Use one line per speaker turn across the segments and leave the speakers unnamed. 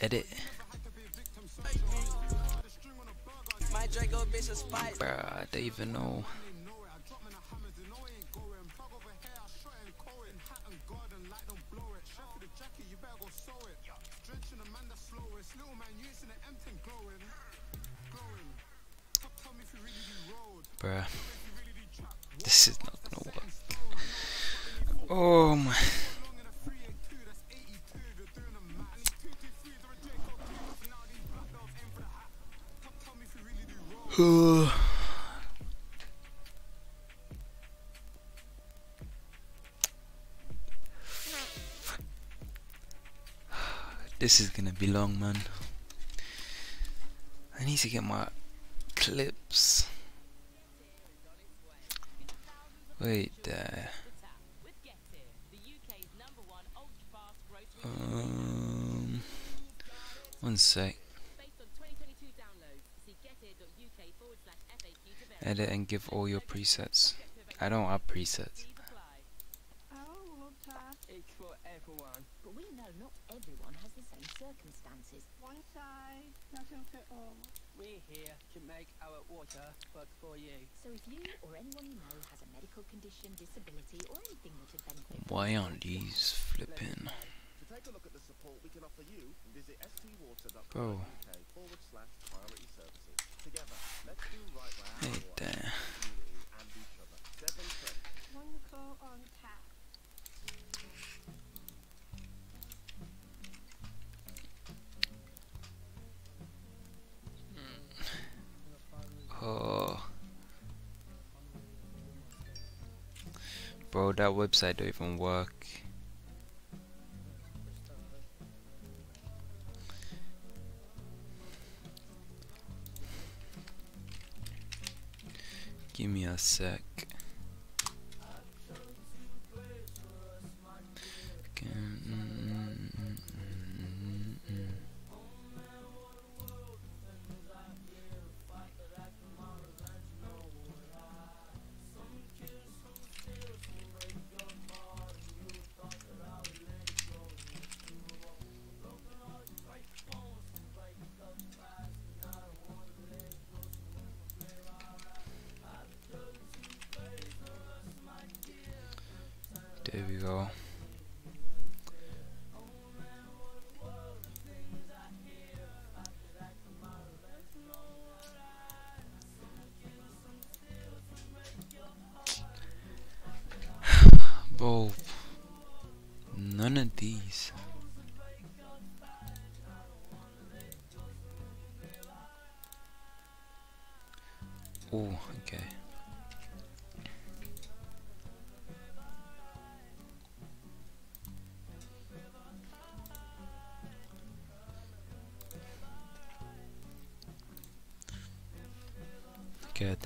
edit. Bruh, I don't even know. Bruh. This is not gonna work. Oh my. this is gonna be long, man. I need to get my clips. Wait there. Um, one sec. Edit and give all your presets. I don't have presets.
It's for everyone.
But we know not everyone has the same circumstances.
one size doesn't fit all.
We're here to make our water work for you.
So if you or anyone you know has a medical condition, disability, or anything that would benefit
Why aren't these flipping?
Take a look at the support we can offer you, visit forward slash priority services. Together, let's do right by our
Hey there.
community and each other. Seven friends.
One call on tap. Hmm.
Oh. Bro, that website don't even work. Me a sec.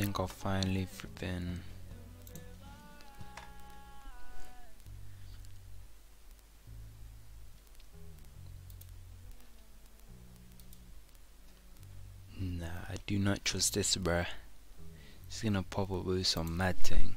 Think I'll finally flip in. Nah, I do not trust this, bruh. It's gonna pop up with some mad thing.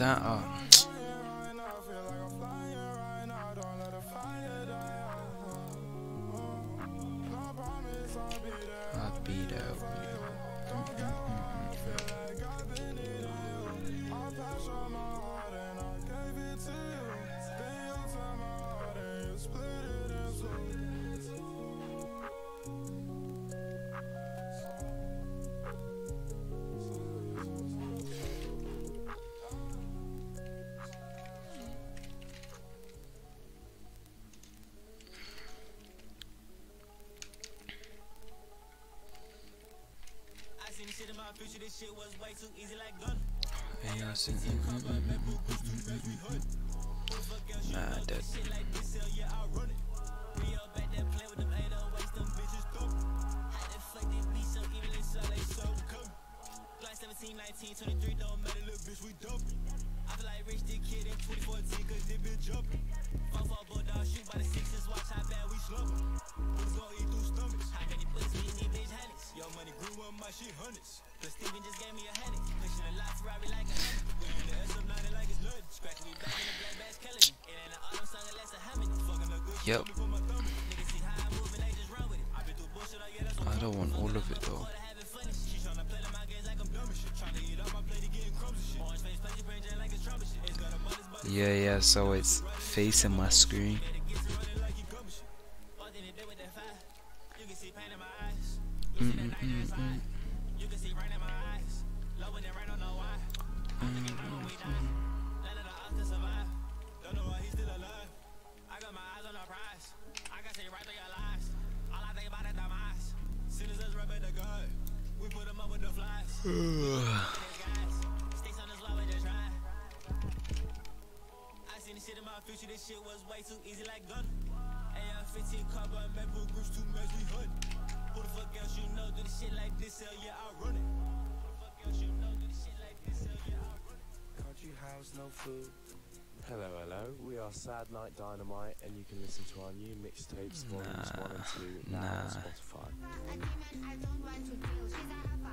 that
uh, Hey, I see. You. Nah, that. Yeah, yeah, so it's facing my screen.
Sad Night Dynamite, and you can listen to our new mixtapes, volumes one and two, now on
nah.
Spotify.
A demon I don't want to kill. She's a alpha.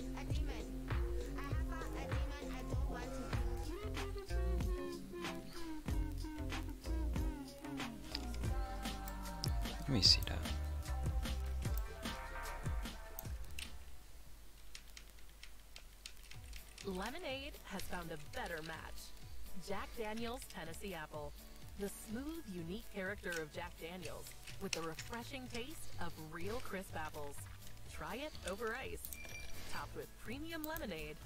A demon. A alpha, a demon I don't want to kill.
Let me see that.
Daniels Tennessee Apple. The smooth, unique character of Jack Daniels with the refreshing taste of real crisp apples. Try it over ice. Topped with premium lemonade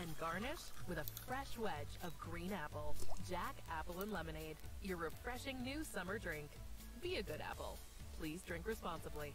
and garnished with a fresh wedge of green apple. Jack Apple and Lemonade, your refreshing new summer drink. Be a good apple. Please drink responsibly.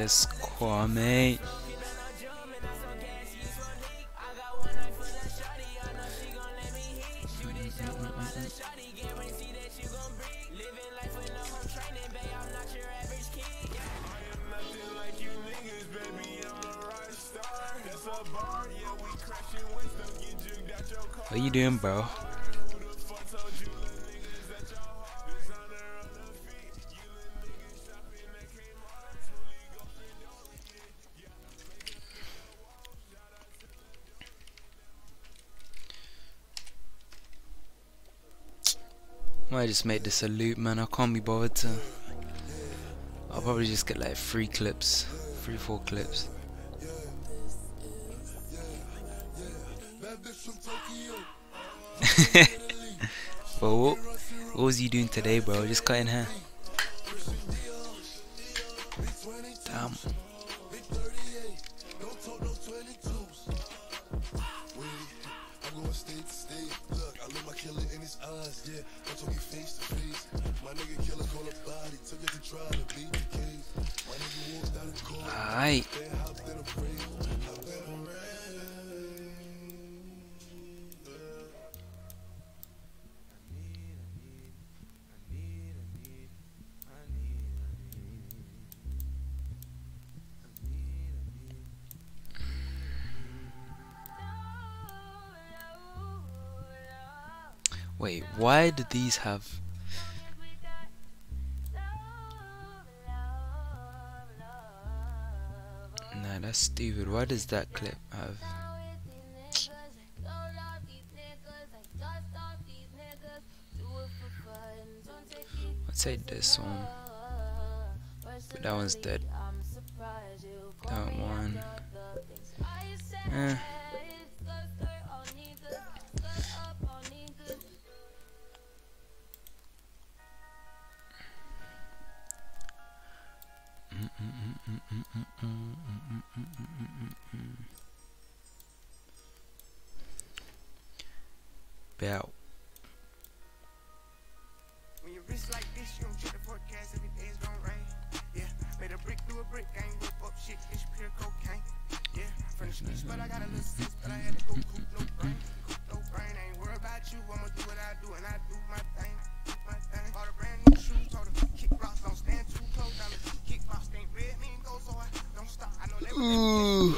Yes, Kwame. What you doing, bro? Might just make this a loop, man. I can't be bothered to. I'll probably just get like three clips, three, four clips. but what, what was you doing today, bro? Just cutting hair. Damn. Wait, why do these have Nah, that's stupid. Why does that clip have I'd say this one. But that one's dead. That one. Eh. Mm, mm, mm, Bow.
When you wrist like this, you don't check the forecast, every day it's gonna rain. Yeah, made a brick through a brick, I ain't whip up shit, it's pure cocaine. Yeah, from the streets, but I got a little sis, but I had to go coop no brain. Coop no brain, I ain't worried about you, I'ma do what I do, and I
Ooh.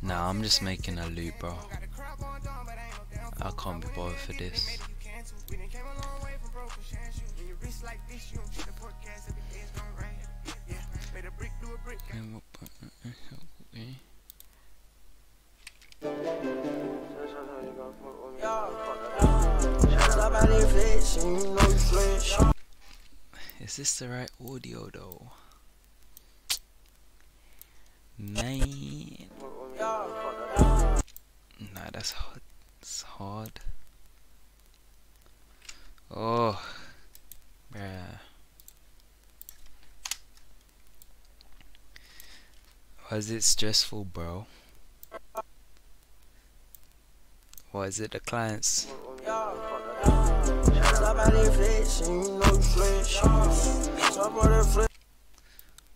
Nah, I'm just making a loop, bro. I can't be bothered for this.
Brick through a brick. Somebody flex, and know you.
Is this the right audio though? Man. Nah, that's hard. It's hard. Oh. Bruh. Was it stressful, bro? Was it the clients?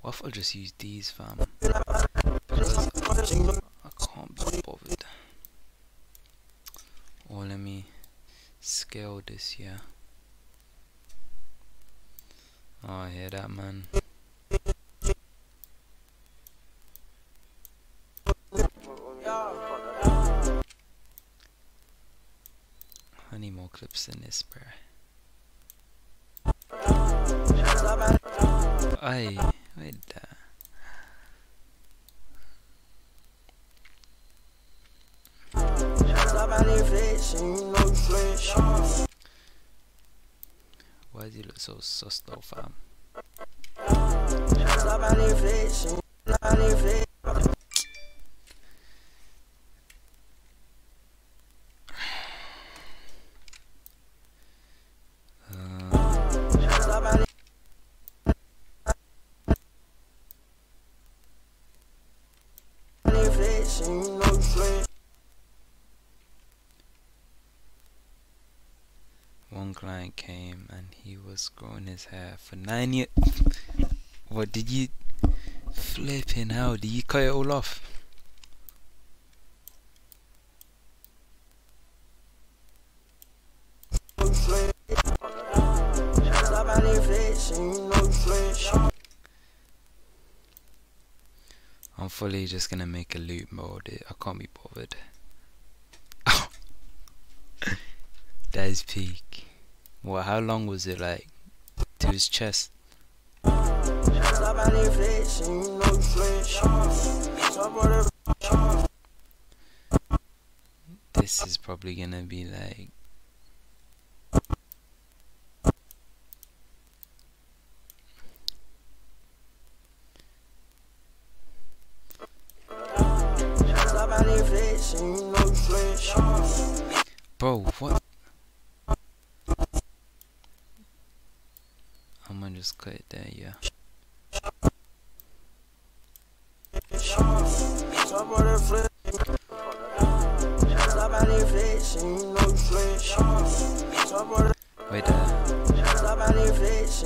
What if I just use these, fam? I can't be bothered. Or let me scale this, yeah. Oh, I hear that, man. clips in this, wait.
Uh.
Why does he look so sus though, fam? He was growing his hair for nine years. What did you flipping hell? Did you cut it all off? I'm fully just gonna make a loop mode. I can't be bothered. that is peak. Well, how long was it like? To his chest. This is probably gonna be like.
Flex, and you know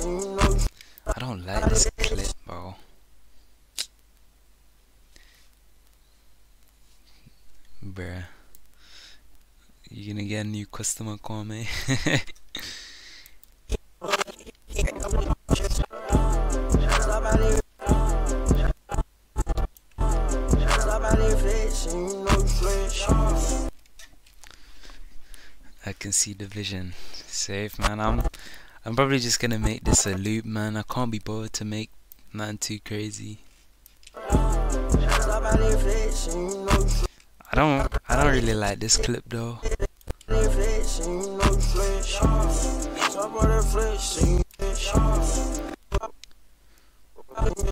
you
I don't like this clip, bro. Bruh. You gonna get a new customer call me? I can see the vision. Safe man, I'm I'm probably just gonna make this a loop man. I can't be bothered to make man too crazy. I don't I don't really like this clip though.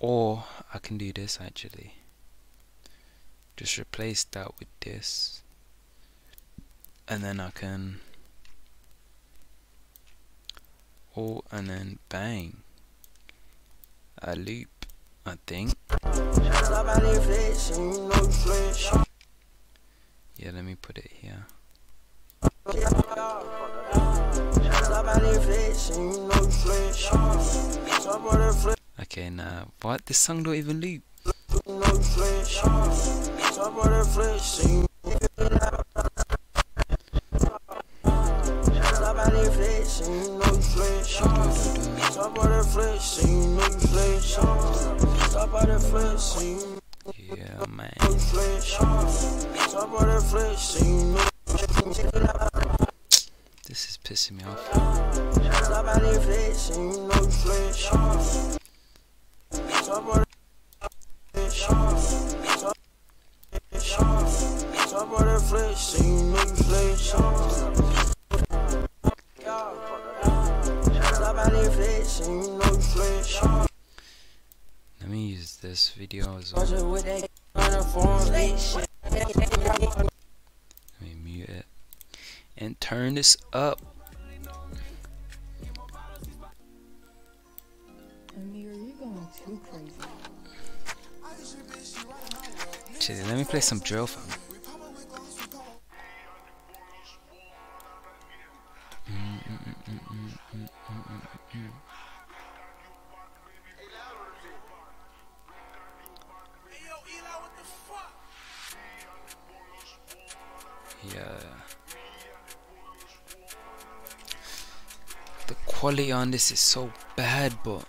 Or I can do this actually. Just replace that with this. And then I can Oh and then bang. A loop, I think. Yeah, let me put it here. Okay, now what? This song don't even loop.
You know you flex. Stop out there flex, and you Stop out there flex, and you know you flex. Stop out there flex, and you know you flex. Stop out there flex, and you know
Yeah, man.
you flex. Stop out there flex, and you know
This is pissing me off. This video as well.
Budget with that uniform, late shit.
Let me mute it. And turn this up.
Amir, you're going too crazy.
Chill, let me play some drill fam. Yeah. This is so bad, but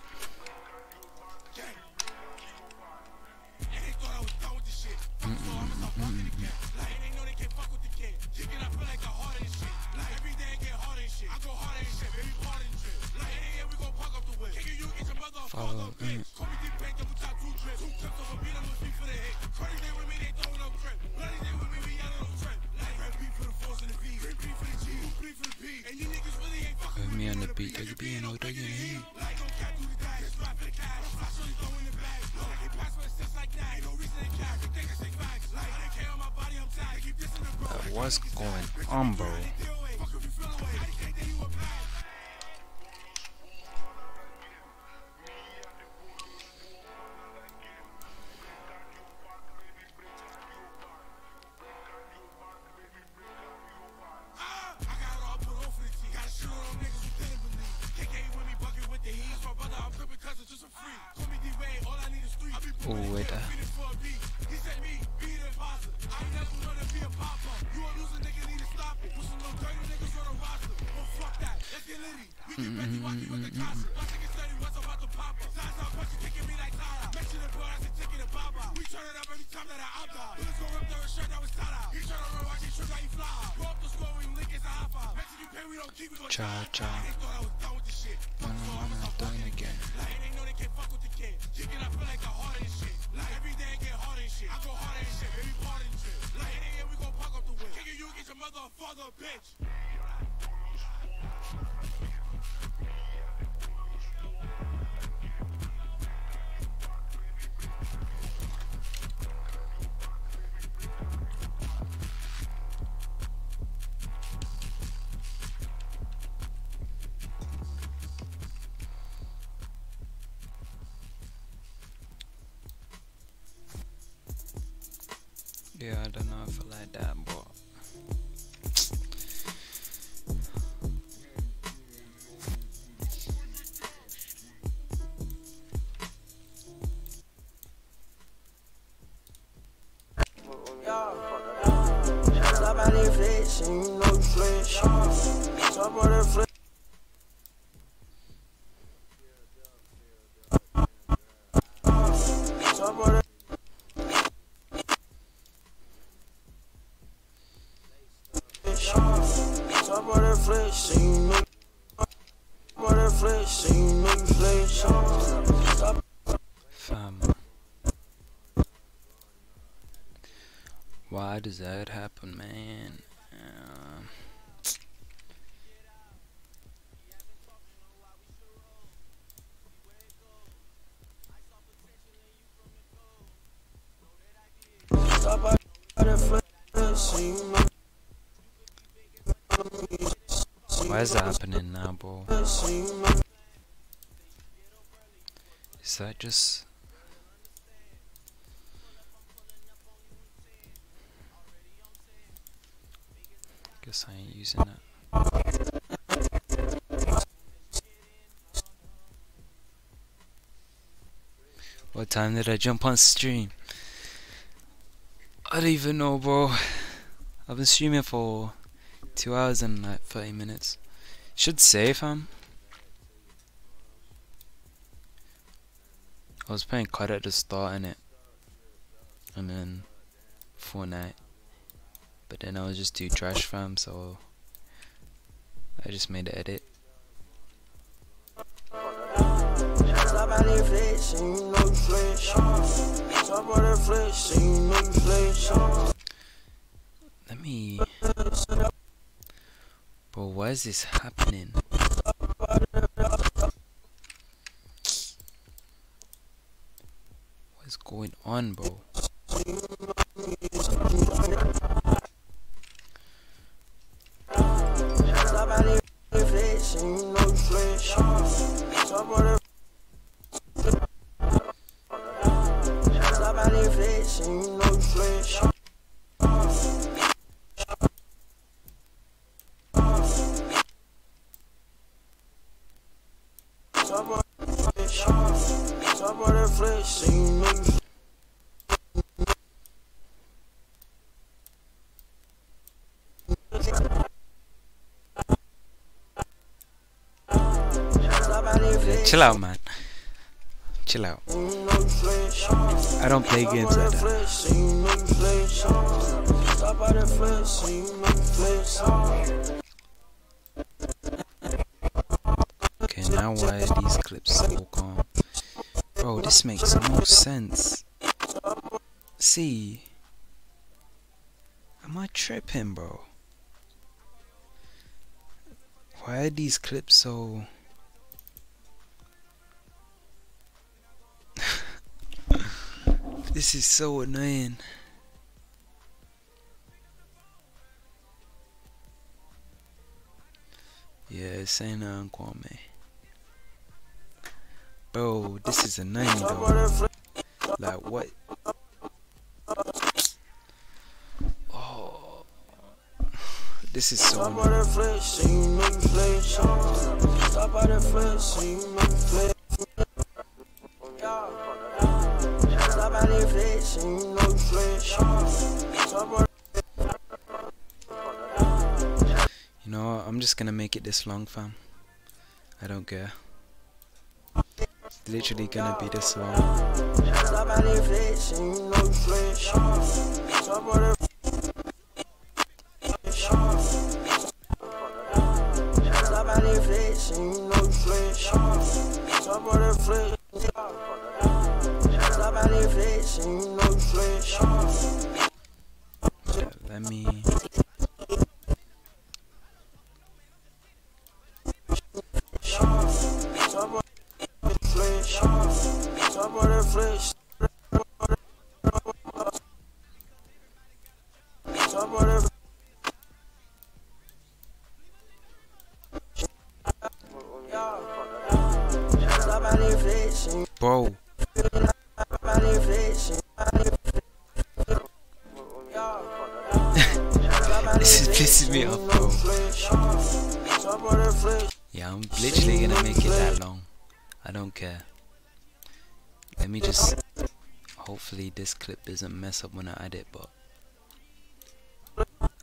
Fam. Why does that happen, why is that happening now, bro? Is that just Guess I ain't using it. What time did I jump on stream? I don't even know, bro. I've been streaming for two hours and like 30 minutes. Should save him. I was playing COD at the start in it, and then Fortnite. But then I was just too trash fam, so I just made an edit. Let me. Bro, why is this happening? What is going on, bro?
Stop at the flex,
Chill out, man. Chill out. I don't play games like that. Okay, now why are these clips so this makes no sense. See, am I tripping, bro? Why are these clips so This is so annoying. Yeah, it's saying uh, Kwame. Bro, this is a annoying though. Like what? Oh, this is so
you know?
I'm just gonna make it this long, fam. I don't care. Literally gonna be this long. Mess up when I edit, but.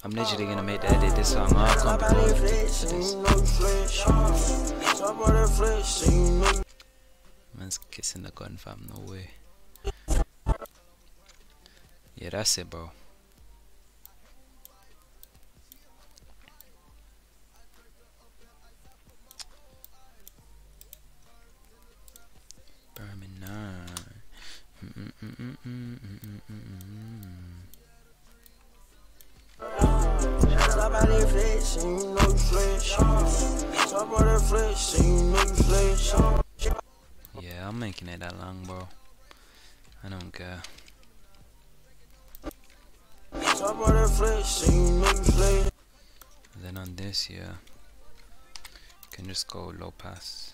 I'm literally gonna make the edit this long. I can't be bothered for this. Man's kissing the gun, fam. No way. Yeah, that's it, bro. Berman Yeah, I'm making it that long, bro. I don't care. Then on this, yeah, you can just go low pass.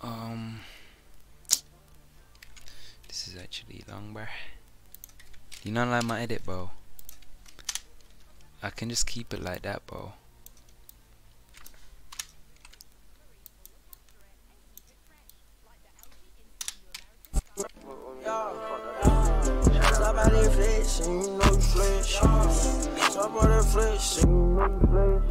Um. This is actually long, bro. You not like my edit, bro? I can just keep it like that, bro.
Top of the flesh. So you know you flesh. Top of the flesh. So you know you flesh.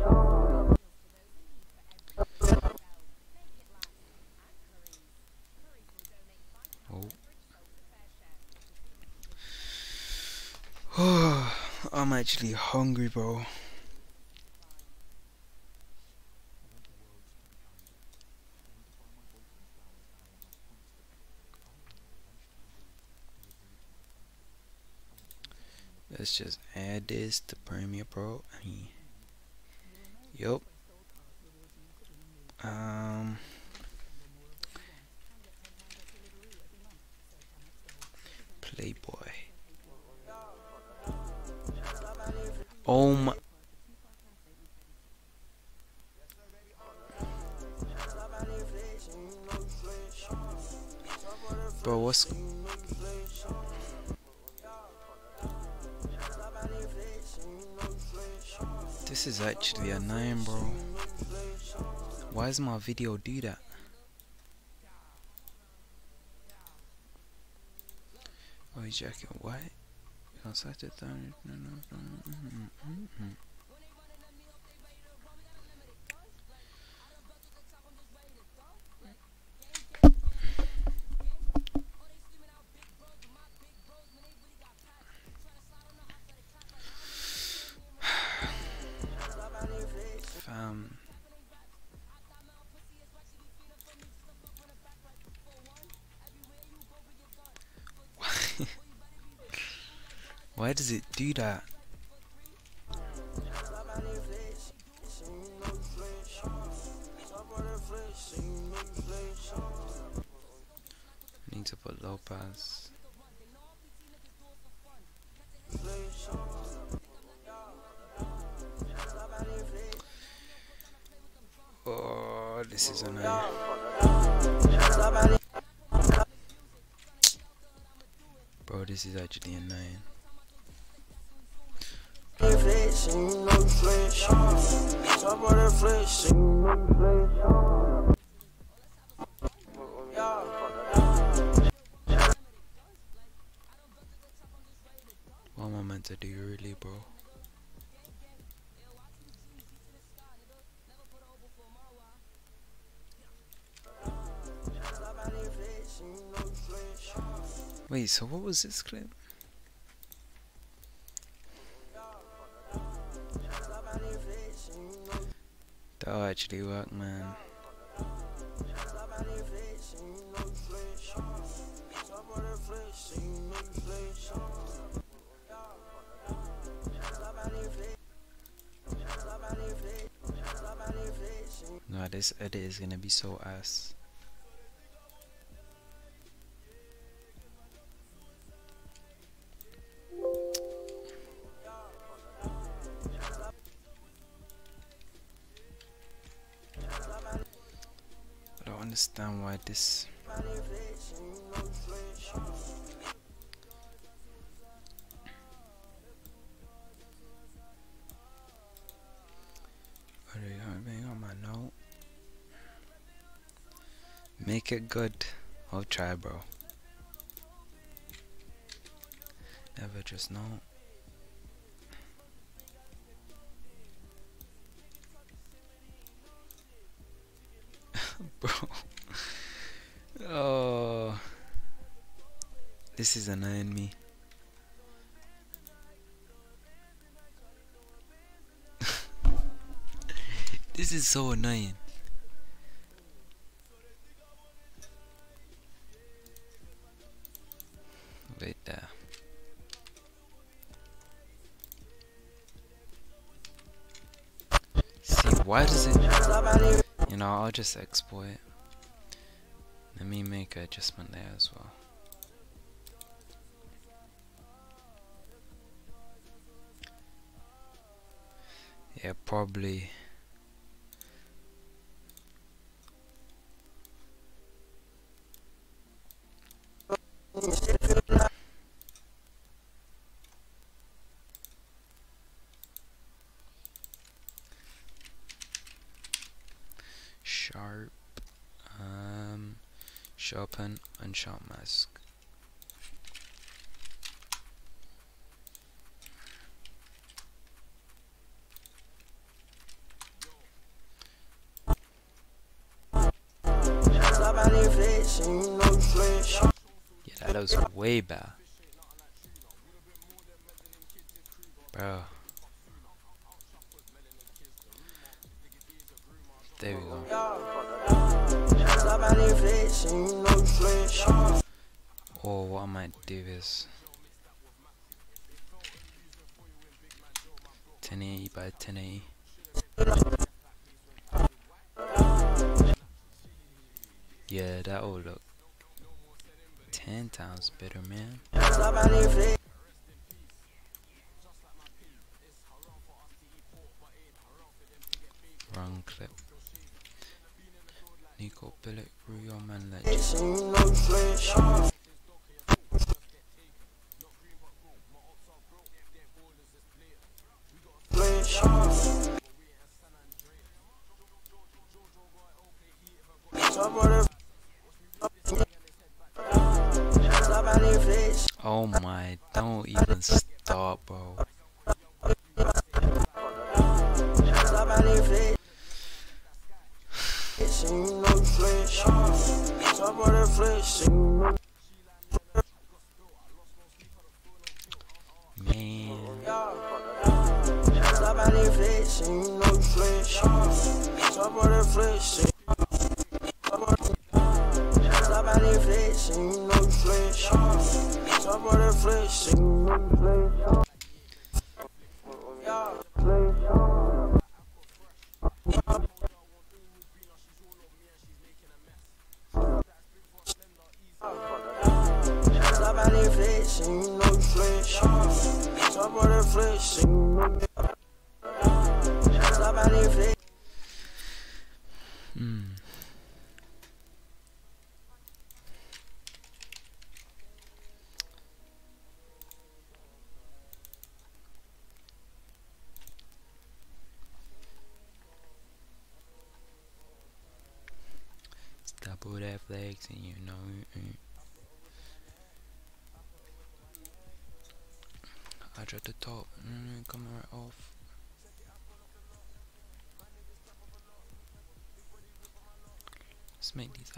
Oh. I'm actually hungry, bro. Let's just add this to Premiere Pro. I yup. Um. Playboy. Oh my. Bro, what's This is actually a annoying, bro. Why does my video do that? Boy jacket white. Outside the third. No, this is actually annoying. What am I meant to do really, bro? Wait, so what was this clip? That'll actually work, man. No, this edit is gonna be so ass. Why this. On my note? Make it good. I'll try, bro. Never just know. bro. Oh, this is annoying me. this is so annoying. Wait there. See, why does it? You know, I'll just export it. Let me make an adjustment there as well. Yeah, probably. Sharp, um, sharpen mask. Yeah, that was way better. That will look 10 times better, man. Wrong clip. Nico Billick, Rio Man Legend. That you know. I dropped the top mm, coming right off Let's make these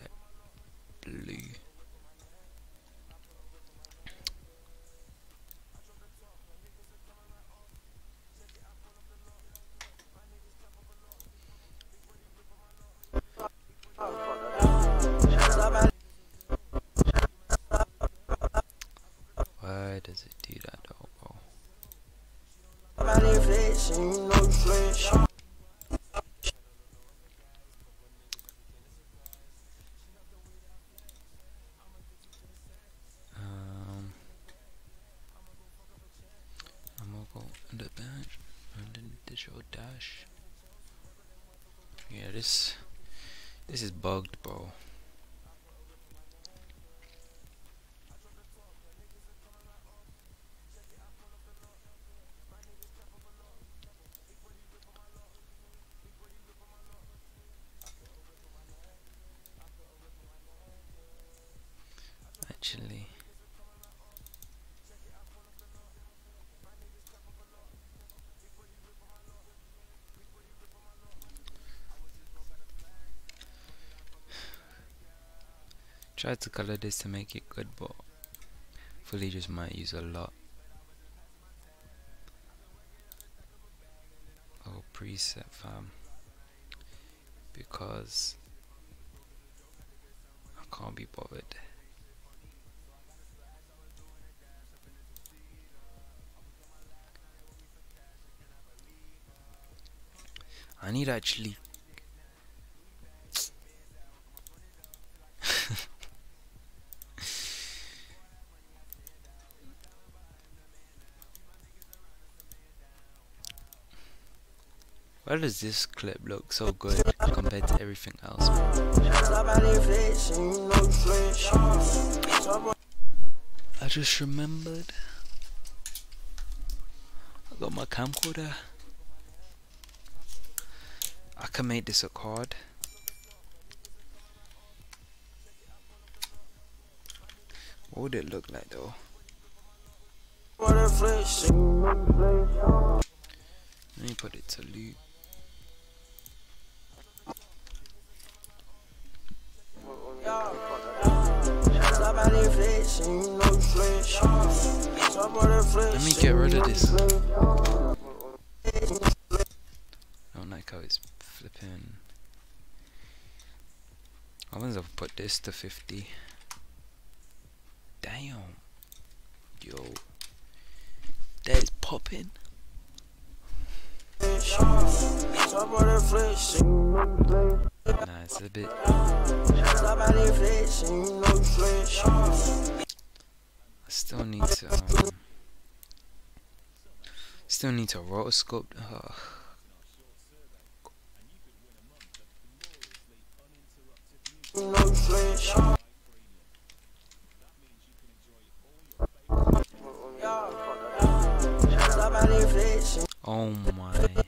Um, I'm gonna go the bench then digital dash. Yeah, this this is bugged, bro. Actually. Tried to color this to make it good, but fully just might use a lot. Oh, preset fam. Because I can't be bothered. I need actually Why does this clip look so good compared to everything else? I just remembered I got my camcorder. I can make this a card. What would it look like though? Let me put it to loop. Let me get rid of this. Oh, Don't like how it's flipping. I wonder if I put this to 50. Damn. Yo. That is popping. Nah, it's a bit. I still need to. Um, still need to rotoscope.
And
Oh my.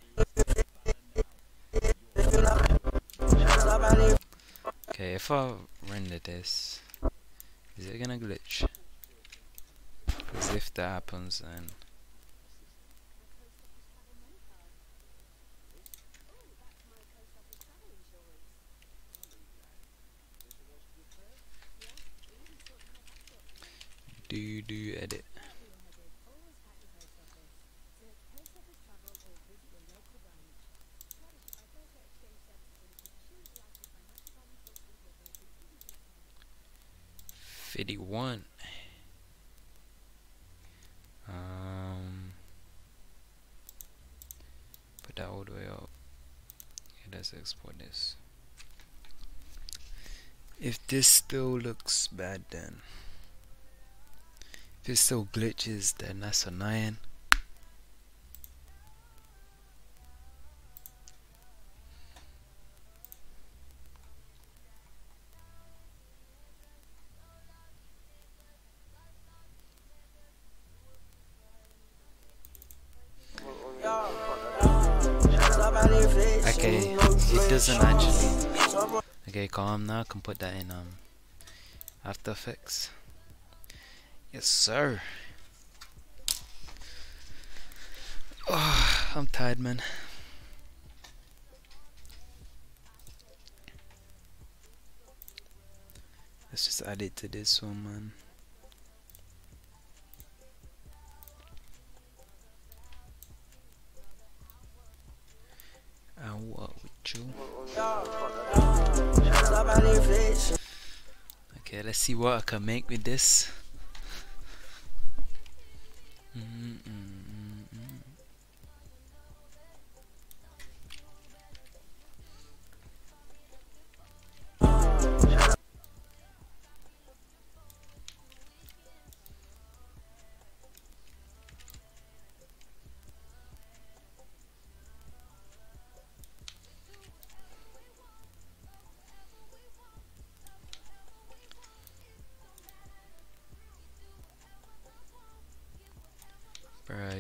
Okay, if I render this, is it gonna glitch? Because if that happens, then do you do edit? Fifty one. Um, put that all the way up. Yeah, let's export this. If this still looks bad, then if it still glitches, then that's annoying. Calm now. I can put that in um After Effects. Yes, sir. Oh, I'm tired, man. Let's just add it to this one, man. And what with you? Okay, let's see what I can make with this.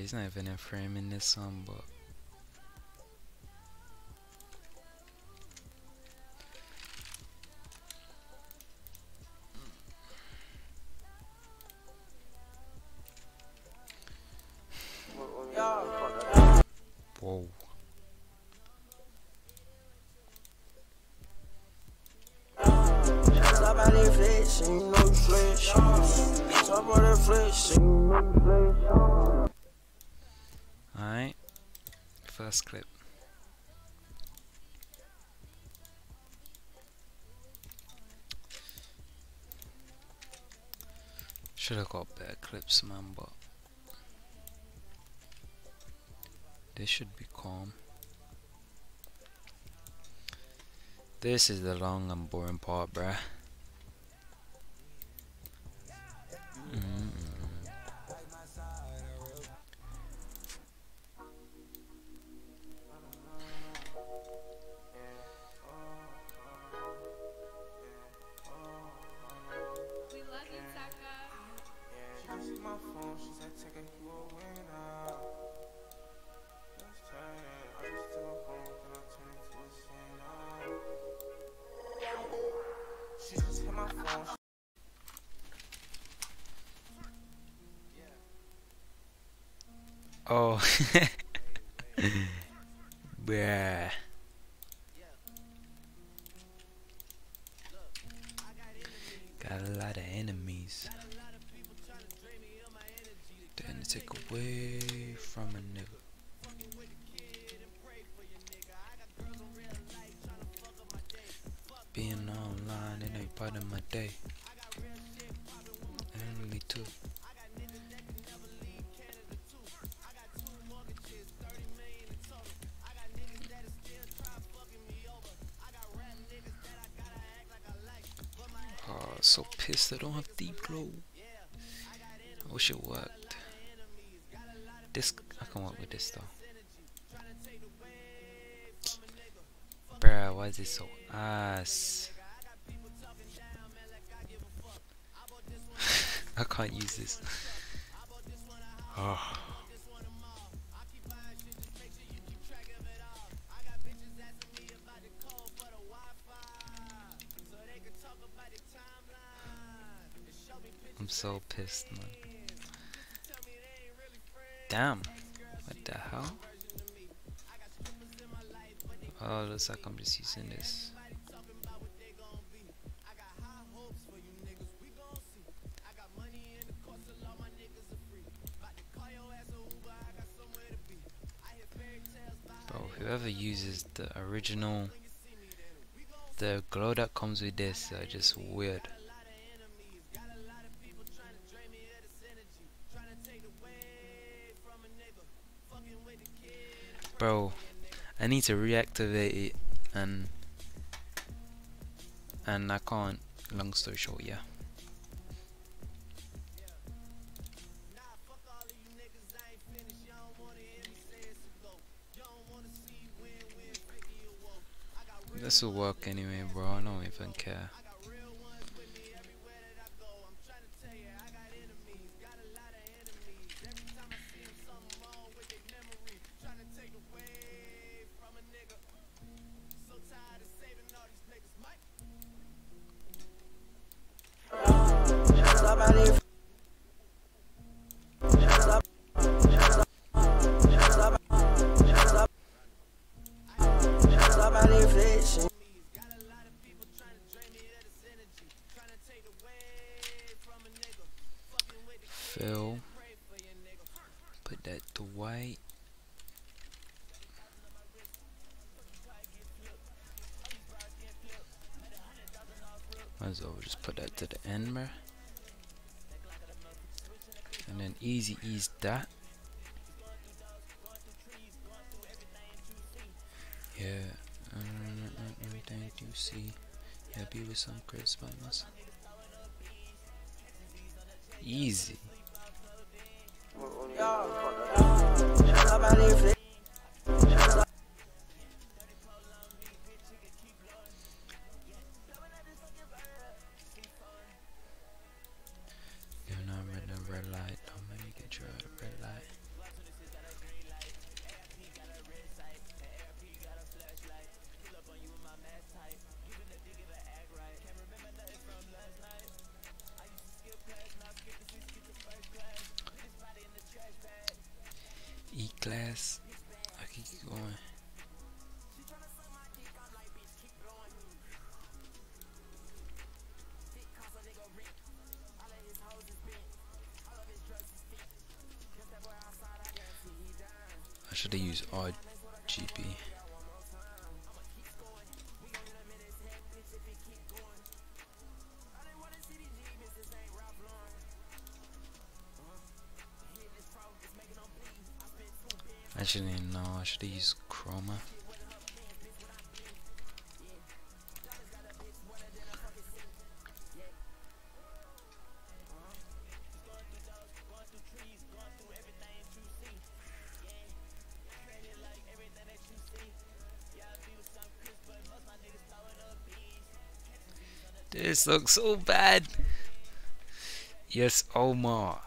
He's not even in frame in this song, but Have got better clips, man, but they should be calm. This is the long and boring part, bruh. Pissed, man.
Damn. What the hell? Oh, looks like I'm just using this. Bro, whoever uses the original, the glow that comes with this are just weird. Bro, I need to reactivate it and and I can't long story short yeah. This will work anyway bro I don't even care fill put that to white. Might as well just put that to the end bruh. and then easy ease that yeah uh, everything you see. Yeah be with some crisp on us easy
Somebody
should have use RGB. Actually, no, I should use Chroma. This looks so bad. Yes, Omar.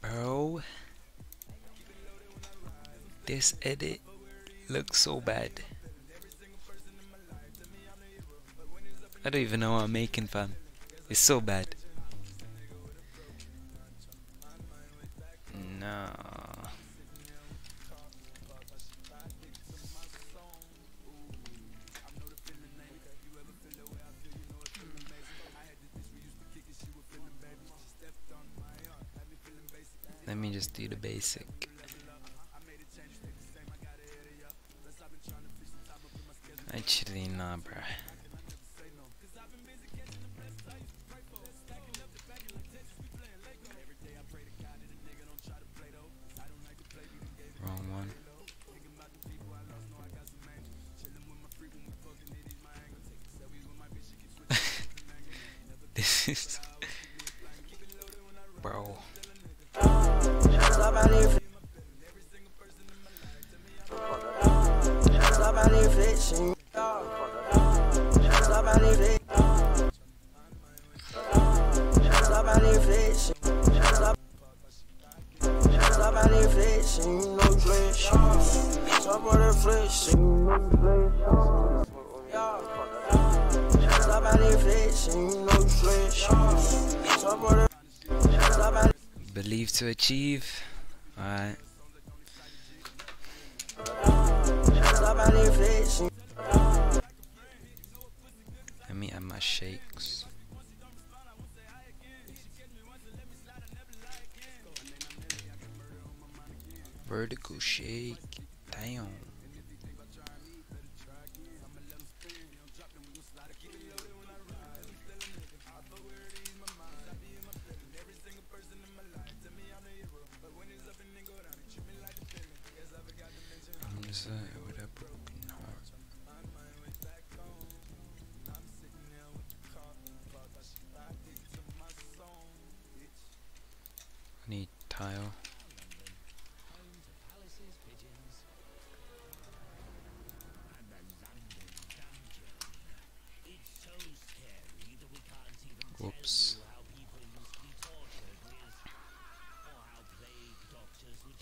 Bro. This edit looks so bad. I don't even know what I'm making fam. It's so bad.
to achieve. Alright. Let me add my shakes. Vertical shake.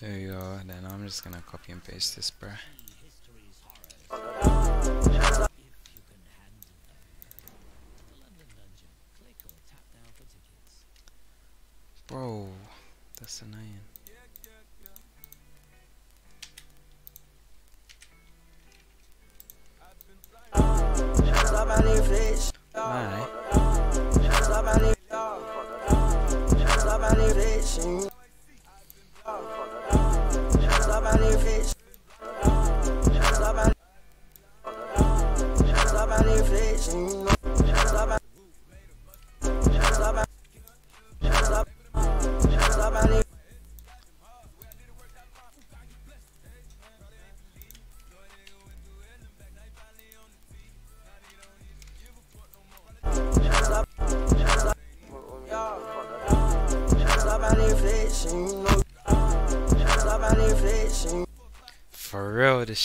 There you go, then I'm just gonna copy and paste this, bruh.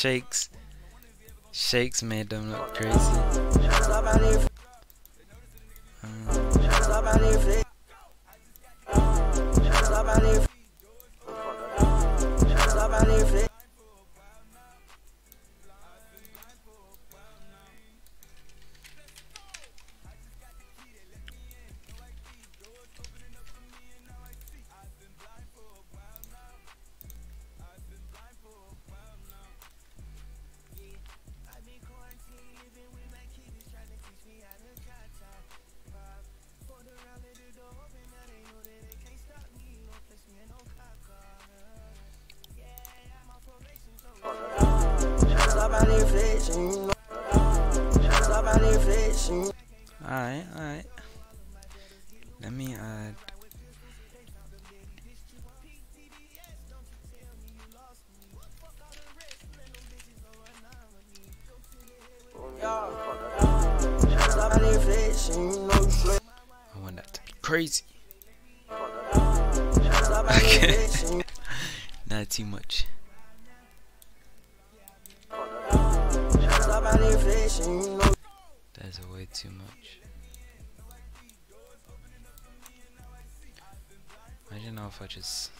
Shakes. Shakes made them look crazy. matches.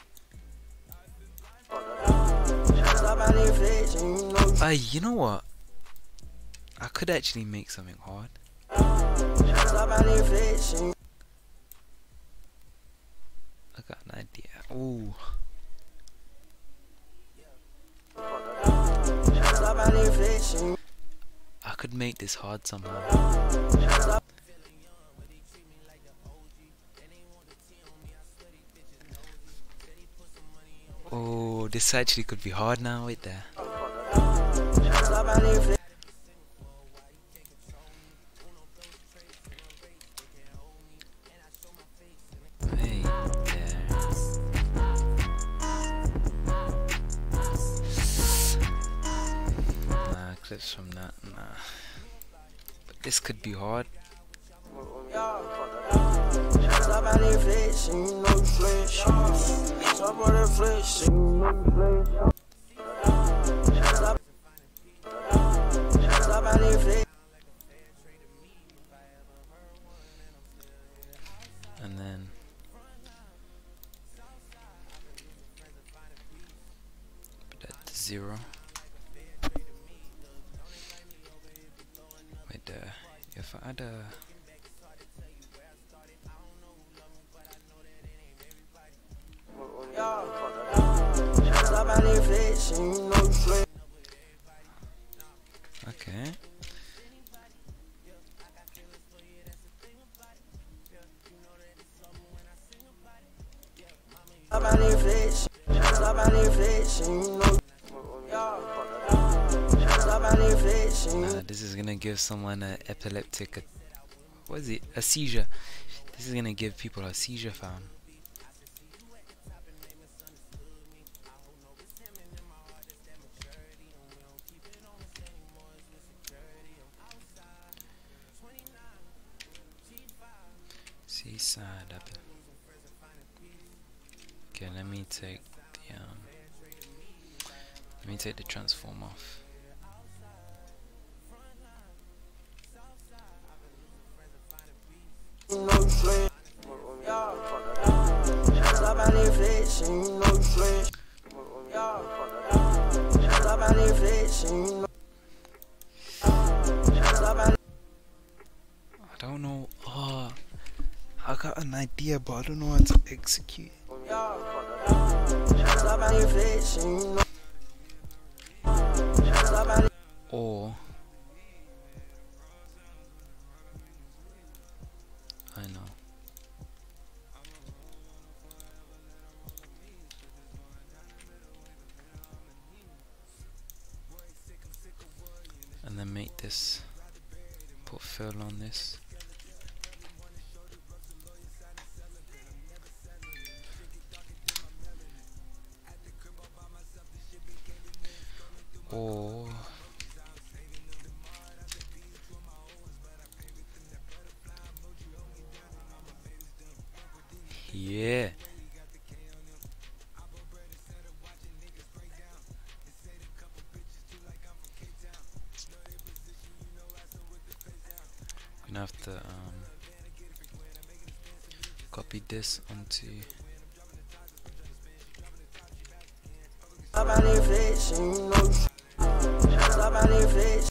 You know what? I could actually make something hard. I got an idea. Ooh. I could make this hard somehow. this actually could be hard now, wait there.
give someone an epileptic, a, what is it, a seizure. This is gonna give people a seizure, fam. Seaside up. Okay, let me take the um, let me take the transform off. idea, but I don't know how to execute. gonna have to um, copy this onto
you know.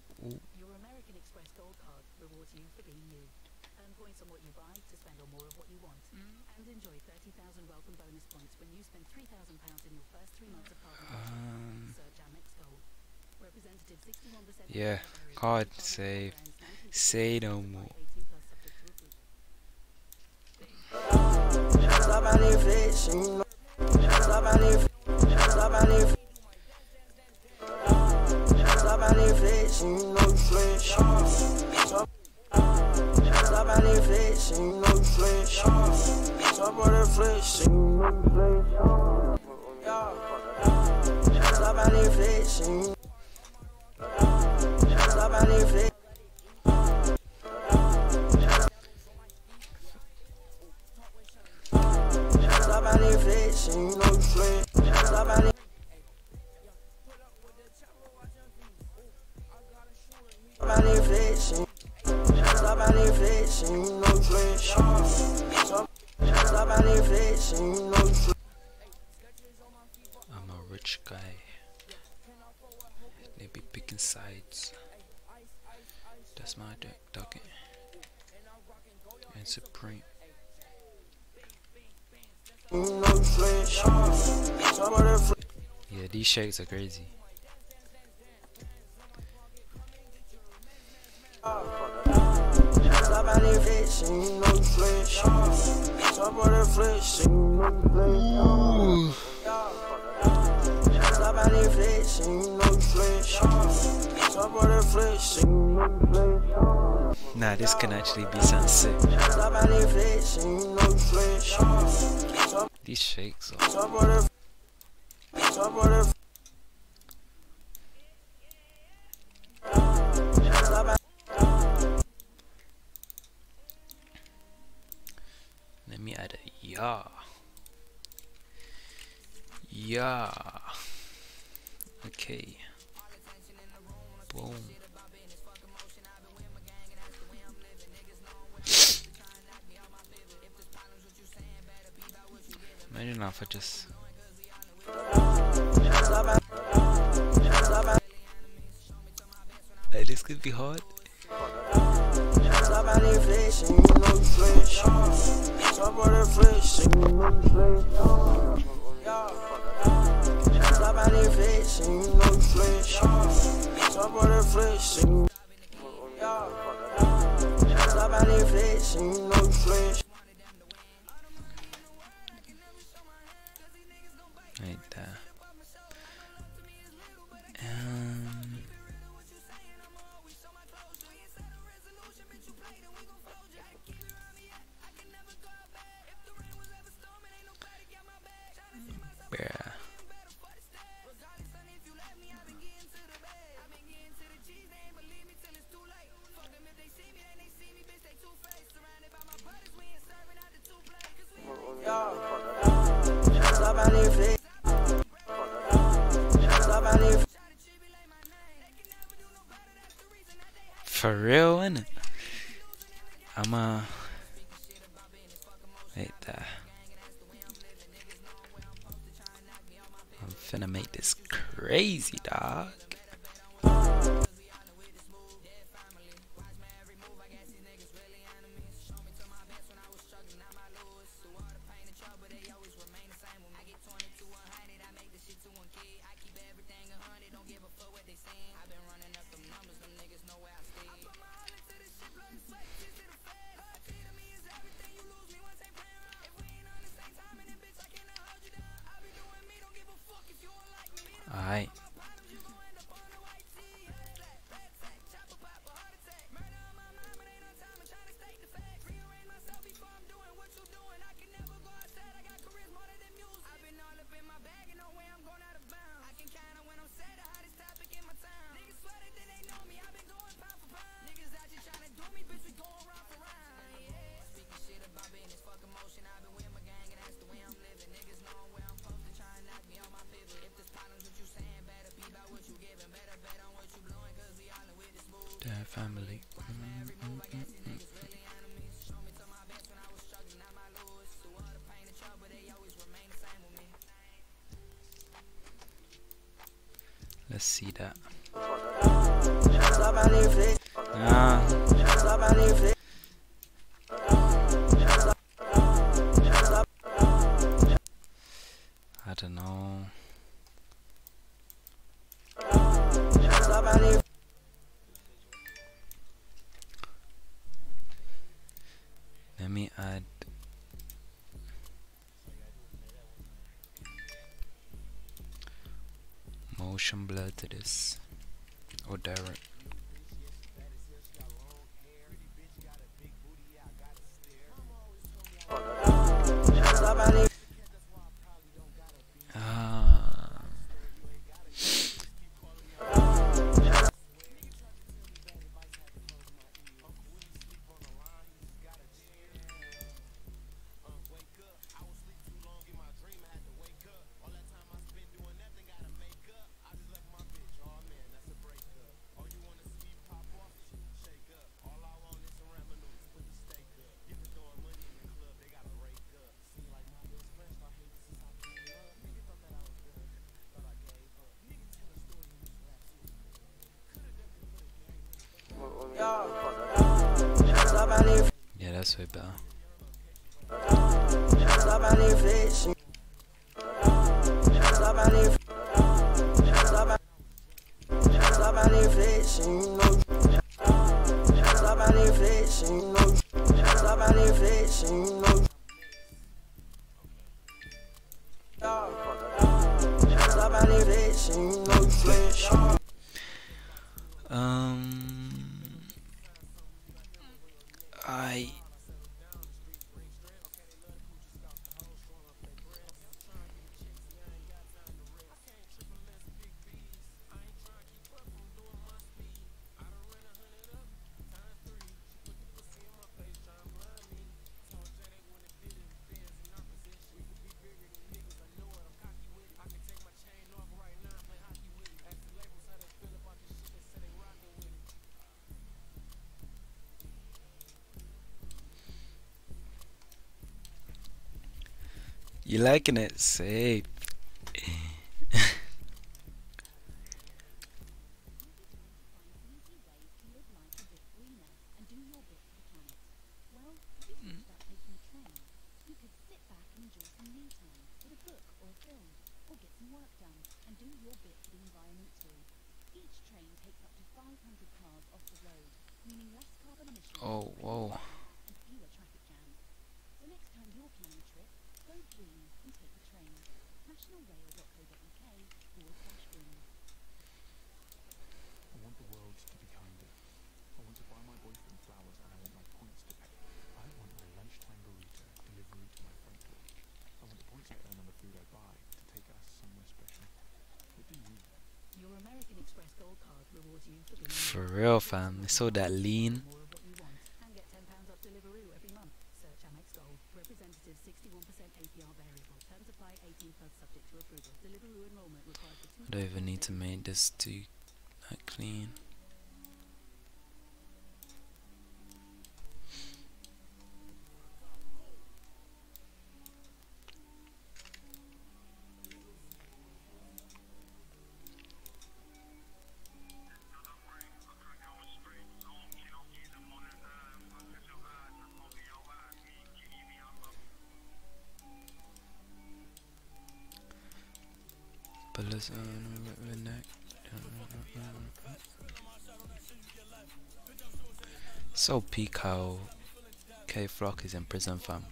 Say no more.
Rich guy. They be picking sides. That's my dick talking. And Supreme. Yeah, these shakes are crazy.
Of that. You know you know you of that. You know you know you flinch.
Nah, this can actually be something sick. These shakes are. Let me add a yeah. Yeah. Okay. Boom. Imagine if I just Hey, this could be hard.
Of that. You know you know you flinch. Top of that. You know you flinch. Top that flinch. Top of that flinch. You know you flinch.
Let's see that.
Top of that flinch.
Ah, blur to this. Or direct.
Yeah, that's way better.
You
liking it? Safe. Oh, whoa.
I want the world to be kinder. I want to buy my boyfriend flowers and I want my points to pay. I want my lunchtime burrito delivery to my front door. I want the points I earn on the food I buy to take us somewhere special. What do you
Your American Express Gold Card rewards you for being
For real, fam. They saw that lean.
more of what you want and get £10 off Deliveroo every month. Search Amex Gold. Representative 61% APR variable. Terms apply 18 plus subject to approval. Deliveroo enrollment required that lean.
I don't even need to make this too uh, clean. But let's uh, neck. Uh, uh, uh, so peak how Kay Flock is in prison fam.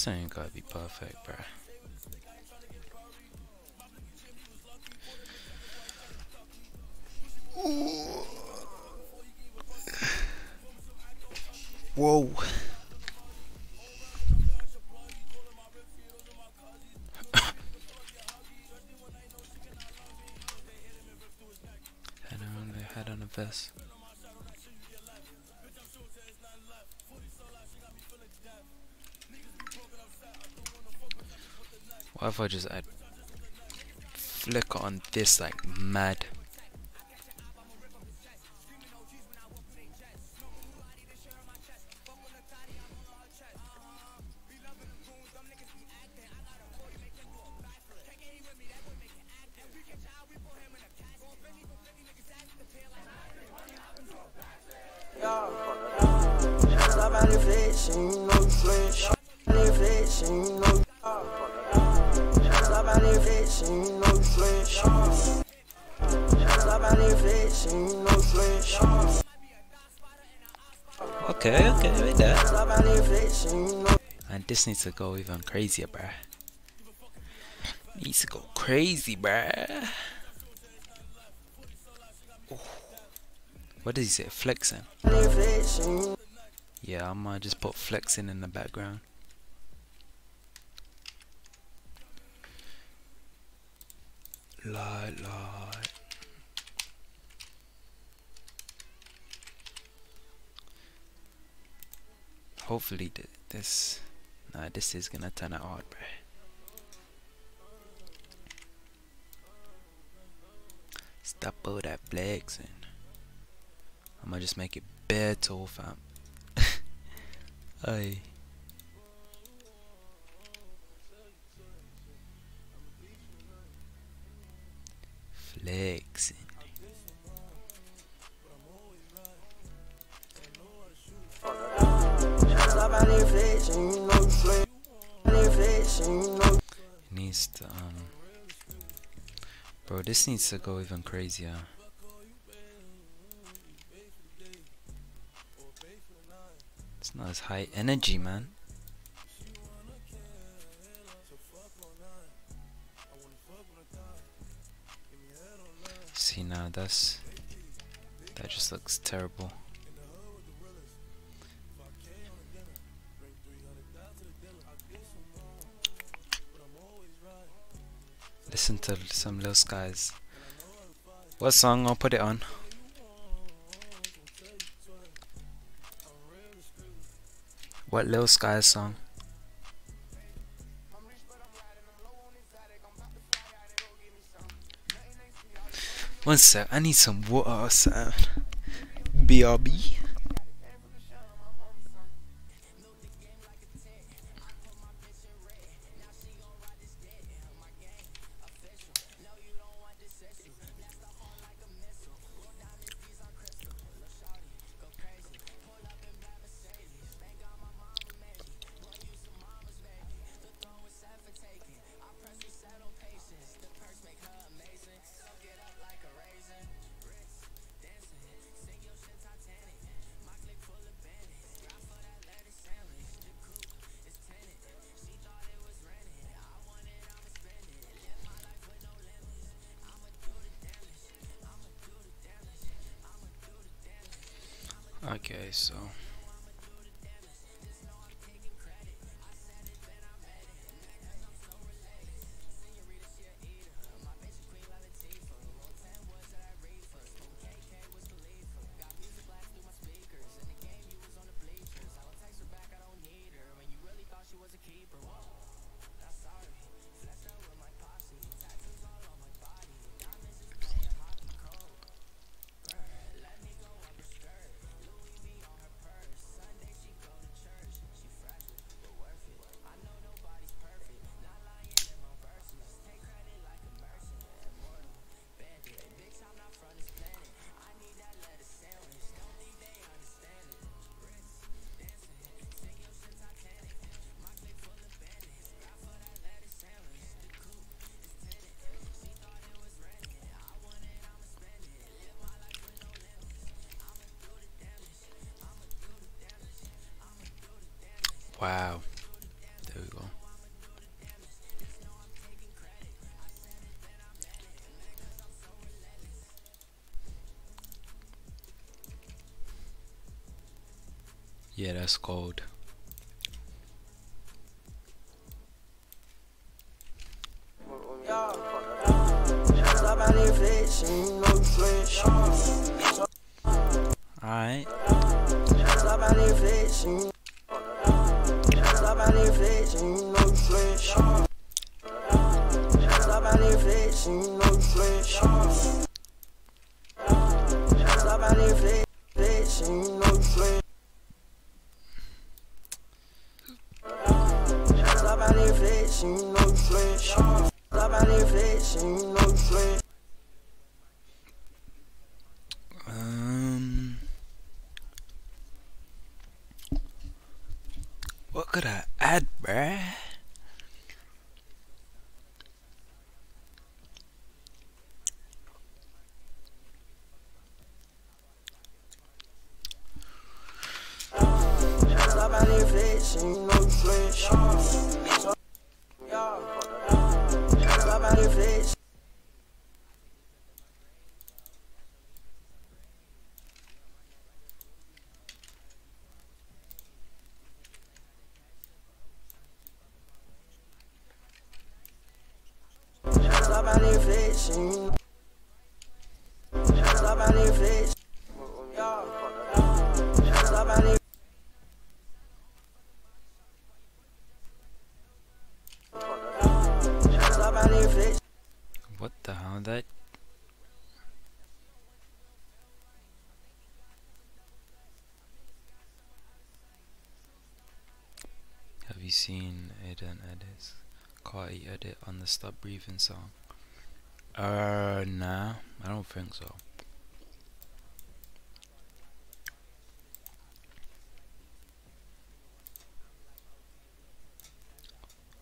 This ain't gotta be perfect, bruh. Whoa. I just add flicker on this like mad? Okay, okay, with that.
And
this needs to go even crazier, bruh. Needs to go crazy, bruh. What did he say? Flexing. Yeah, I might just put flexing in the background. Light, light. Hopefully th this... Nah, this is gonna turn out hard, bro.
Stop all that flexing. I'ma just make it better, fam. Hey, Flexing. Needs to um Bro, this needs to go even crazier. It's not as high energy, man. See now, that's that just looks terrible. Listen to some Lil Skies. What song? I'll put it on. What Lil Skies song? One sec, I need some water or. BRB. So wow. There we go. Yeah, that's gold.
You know you you know you.
Um, what could I add, bruh?
Seen Aiden edits? Carti edit on the Stop Breathing song? Uh, nah, I don't think so.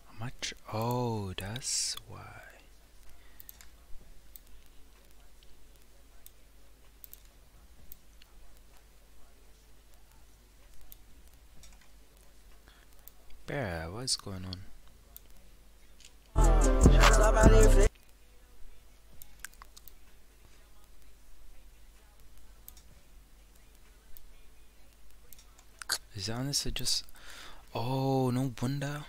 How much? Oh, that's why. What's going on? Is that honestly just? Oh, no wonder.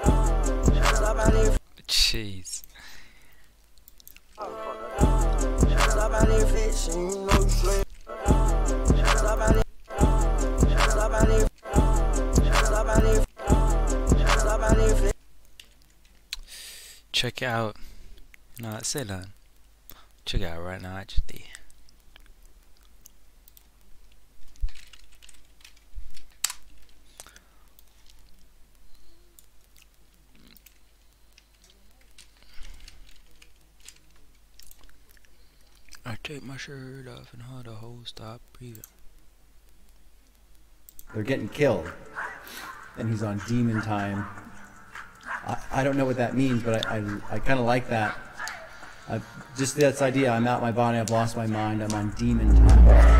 Somebody
Jeez.
Somebody fix you know you slip. Somebody Somebody Somebody Somebody
Check it out. No, say that. Uh, check it out right now, actually. I take my shirt off and how the whole stop breathing.
They're getting killed. And he's on demon time. I, I don't know what that means, but I, I, I kind of like that. I, just this idea I'm out my body, I've lost my mind, I'm on demon time.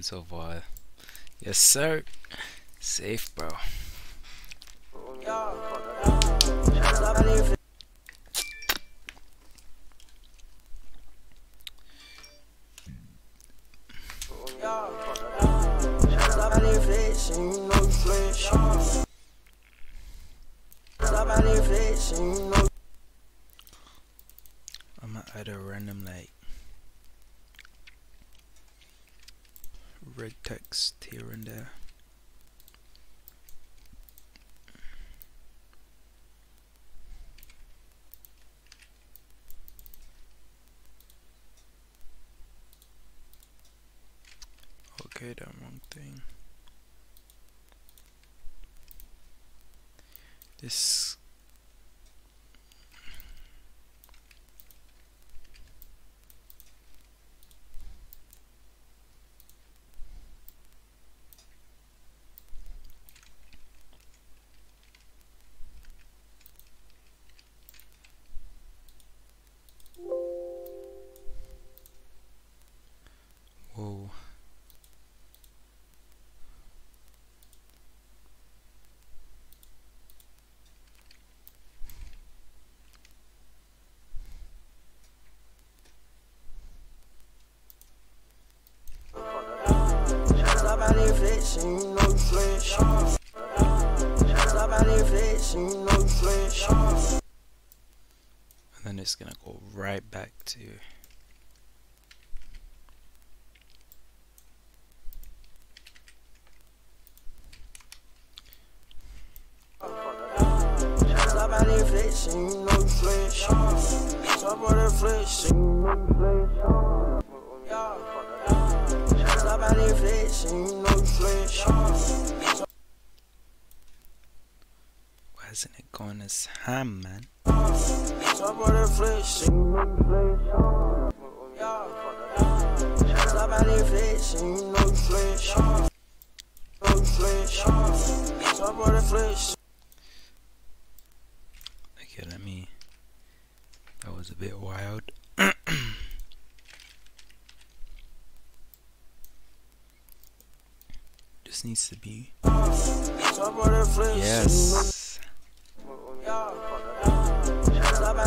Good so far. Uh, yes, sir. Safe, bro. text here and there. Okay, that wrong thing. This
flexing, you know you flex. You know you flex.
And then it's gonna go right back to
you know you you know you. Stop out there flexing.
Okay, let me that was a bit wild. Just needs to be Yes.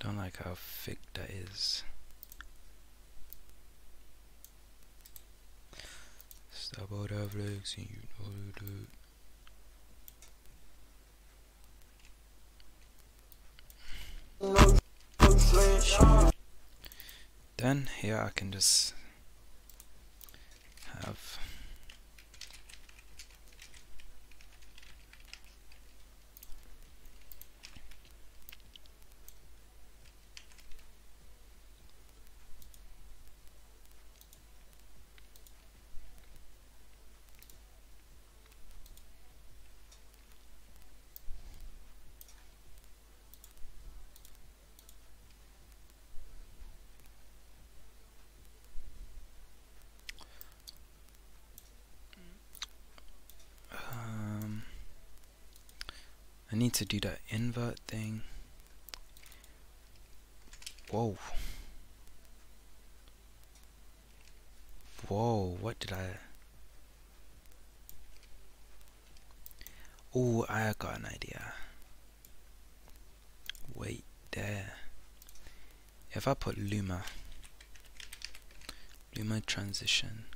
Don't like how thick that is. Stop all that flexing, you know you do. Then here I can just have do that invert thing. Whoa. Whoa, what did I... Oh, I got an idea. Wait there. If I put Luma, Luma transition,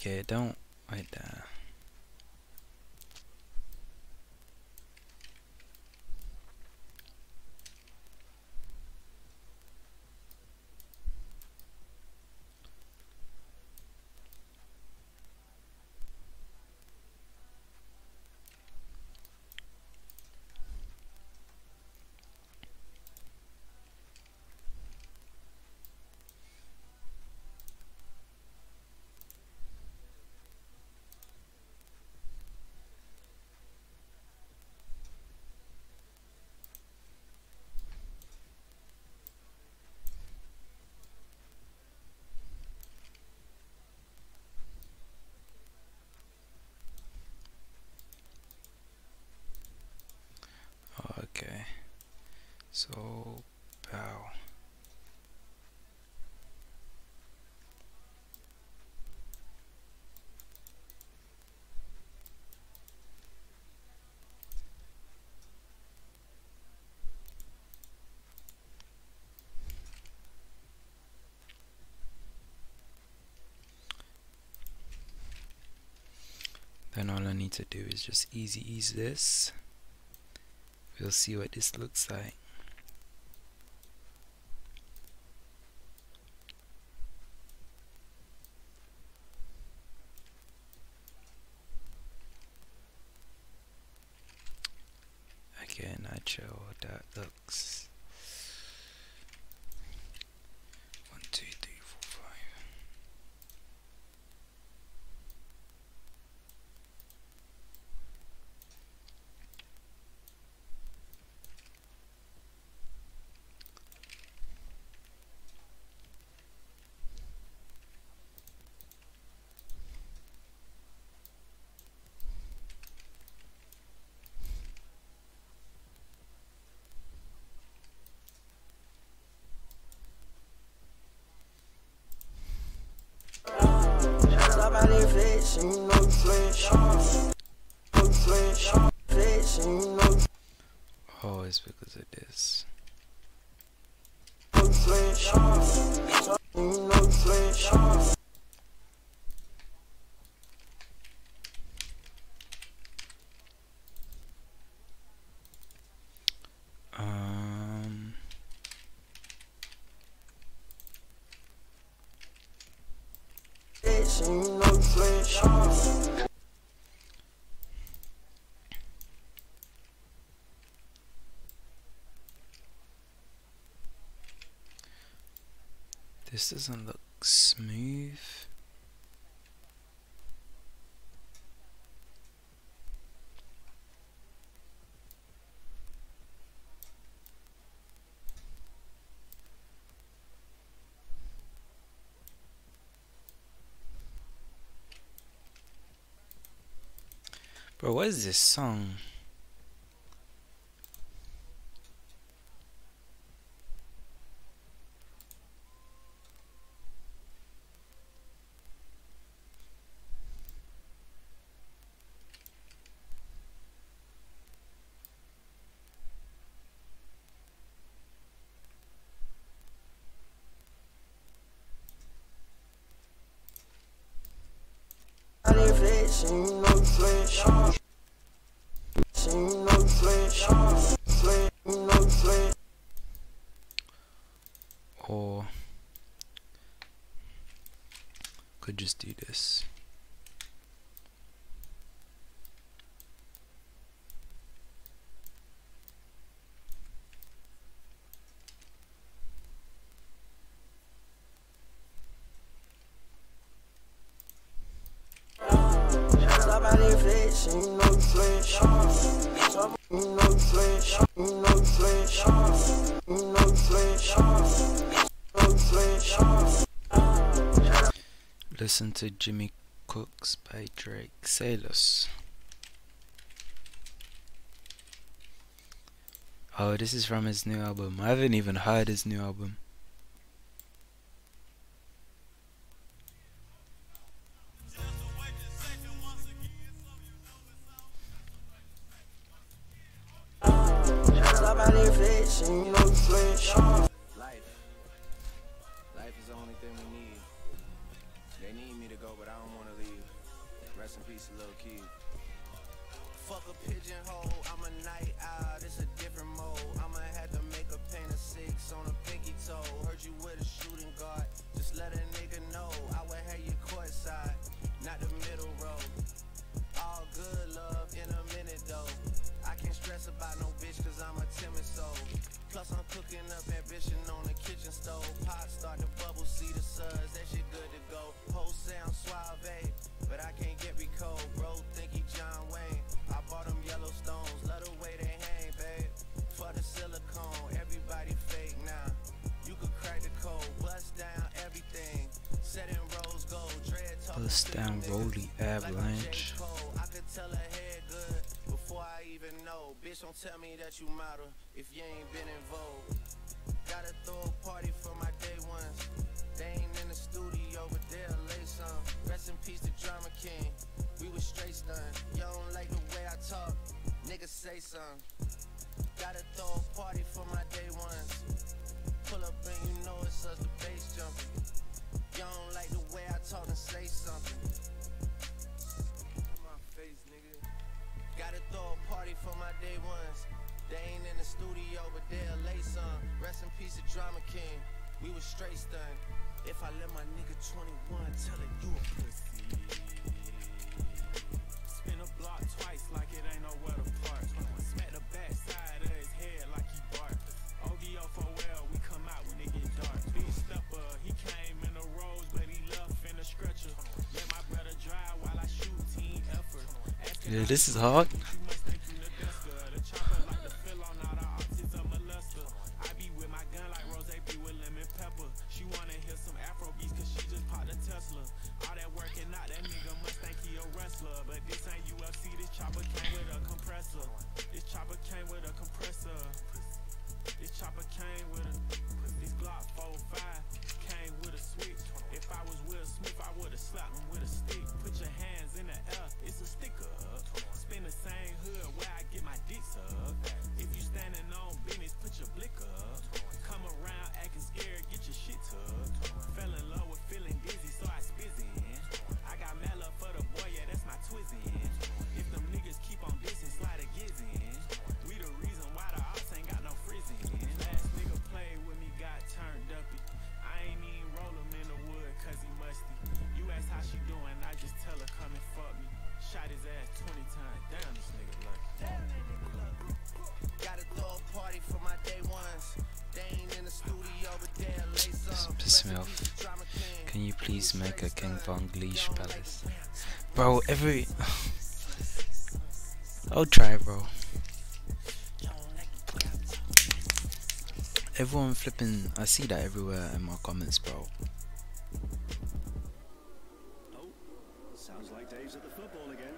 Okay, don't wait there.
need to do is just easy ease this. We'll see what this looks like. Always because of this. This doesn't look smooth. Bro, what is this song? listen to Jimmy Cooks by Drake Salos. Oh, this is from his new album. I haven't even heard his new album.
tell
me
this is hard. Smurf, can you please make a King Von Leash palace? Bro, every... I'll try, bro. Everyone flipping... I see that everywhere in my comments, bro.
Sounds like Dave's at the football again.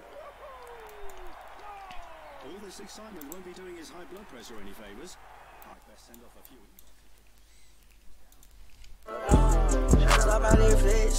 All this excitement won't be doing his high blood pressure any favours.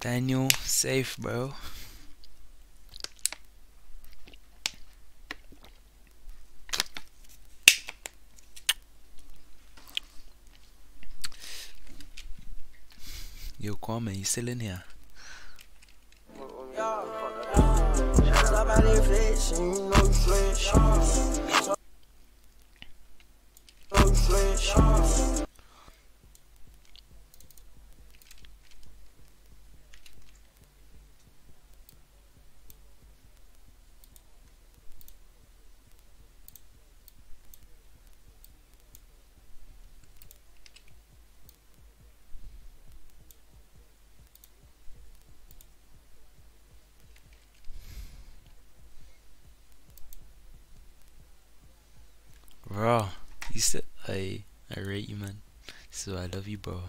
Daniel, safe, bro. Yo, Kwame, you still in here? so I love you, bro.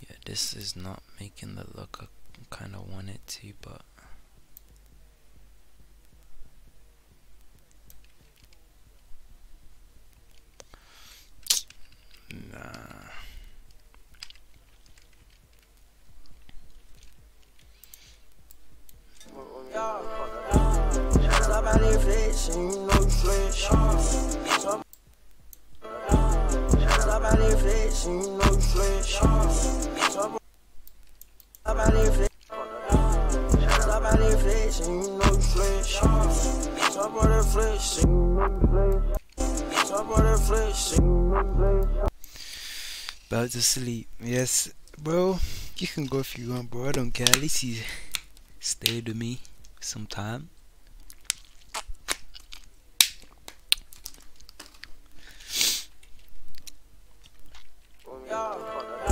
Yeah, this is not making the look I kind of want it to, but
sleep. Yes, bro. You can go if you want, bro. I don't care. At least you stayed with me
some time.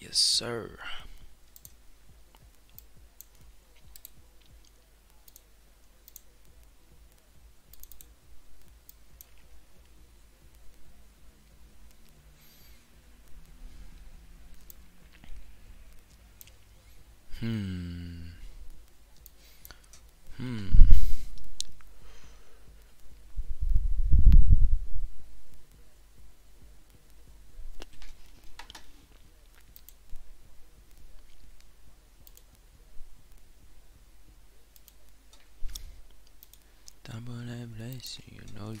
Yes, sir. Hmm. Hmm. Double A blessing, you know, you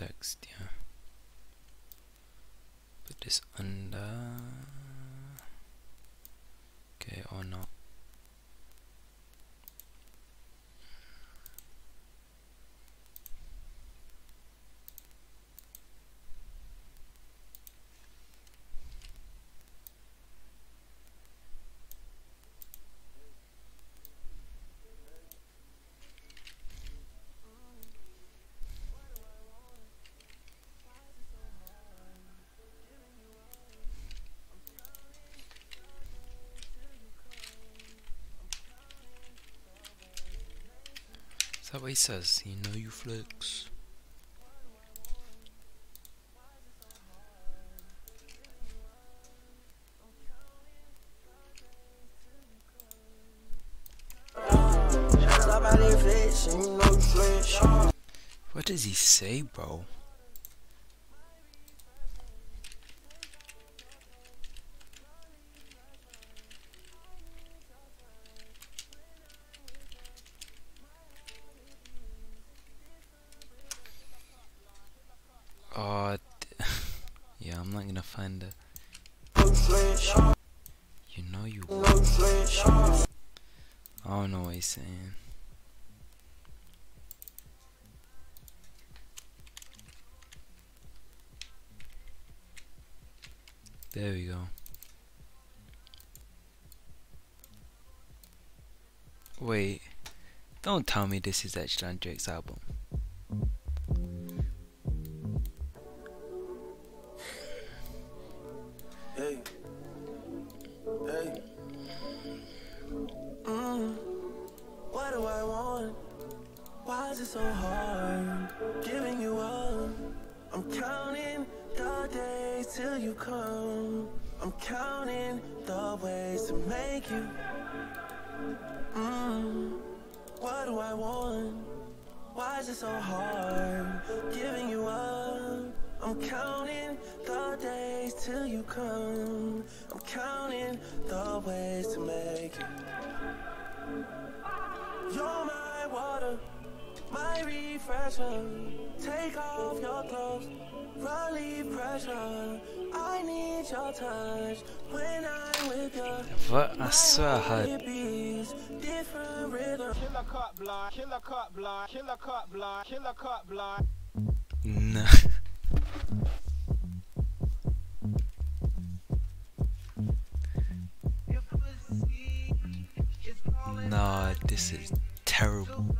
text, yeah. Put this under. Okay, or not. what he says, you know you flex. What does he say, bro? Wait, don't tell me this is Echelon Drake's album.
What
a sad.
No.
nah,
this is terrible.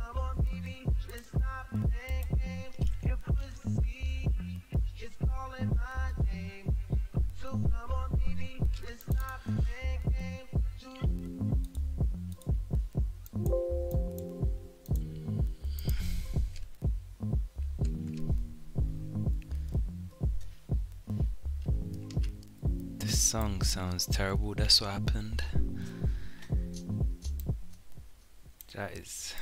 Song sounds terrible. That's what happened. That is.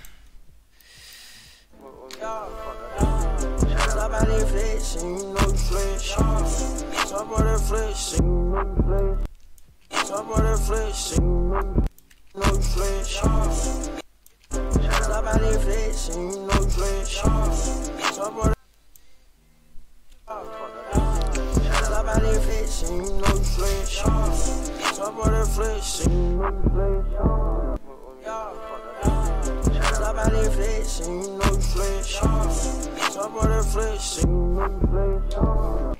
Stop she ain't no flesh. Top of that flesh, she ain't no flesh. Top of that flesh, she ain't no flesh. Top of that flesh, she ain't
no flesh.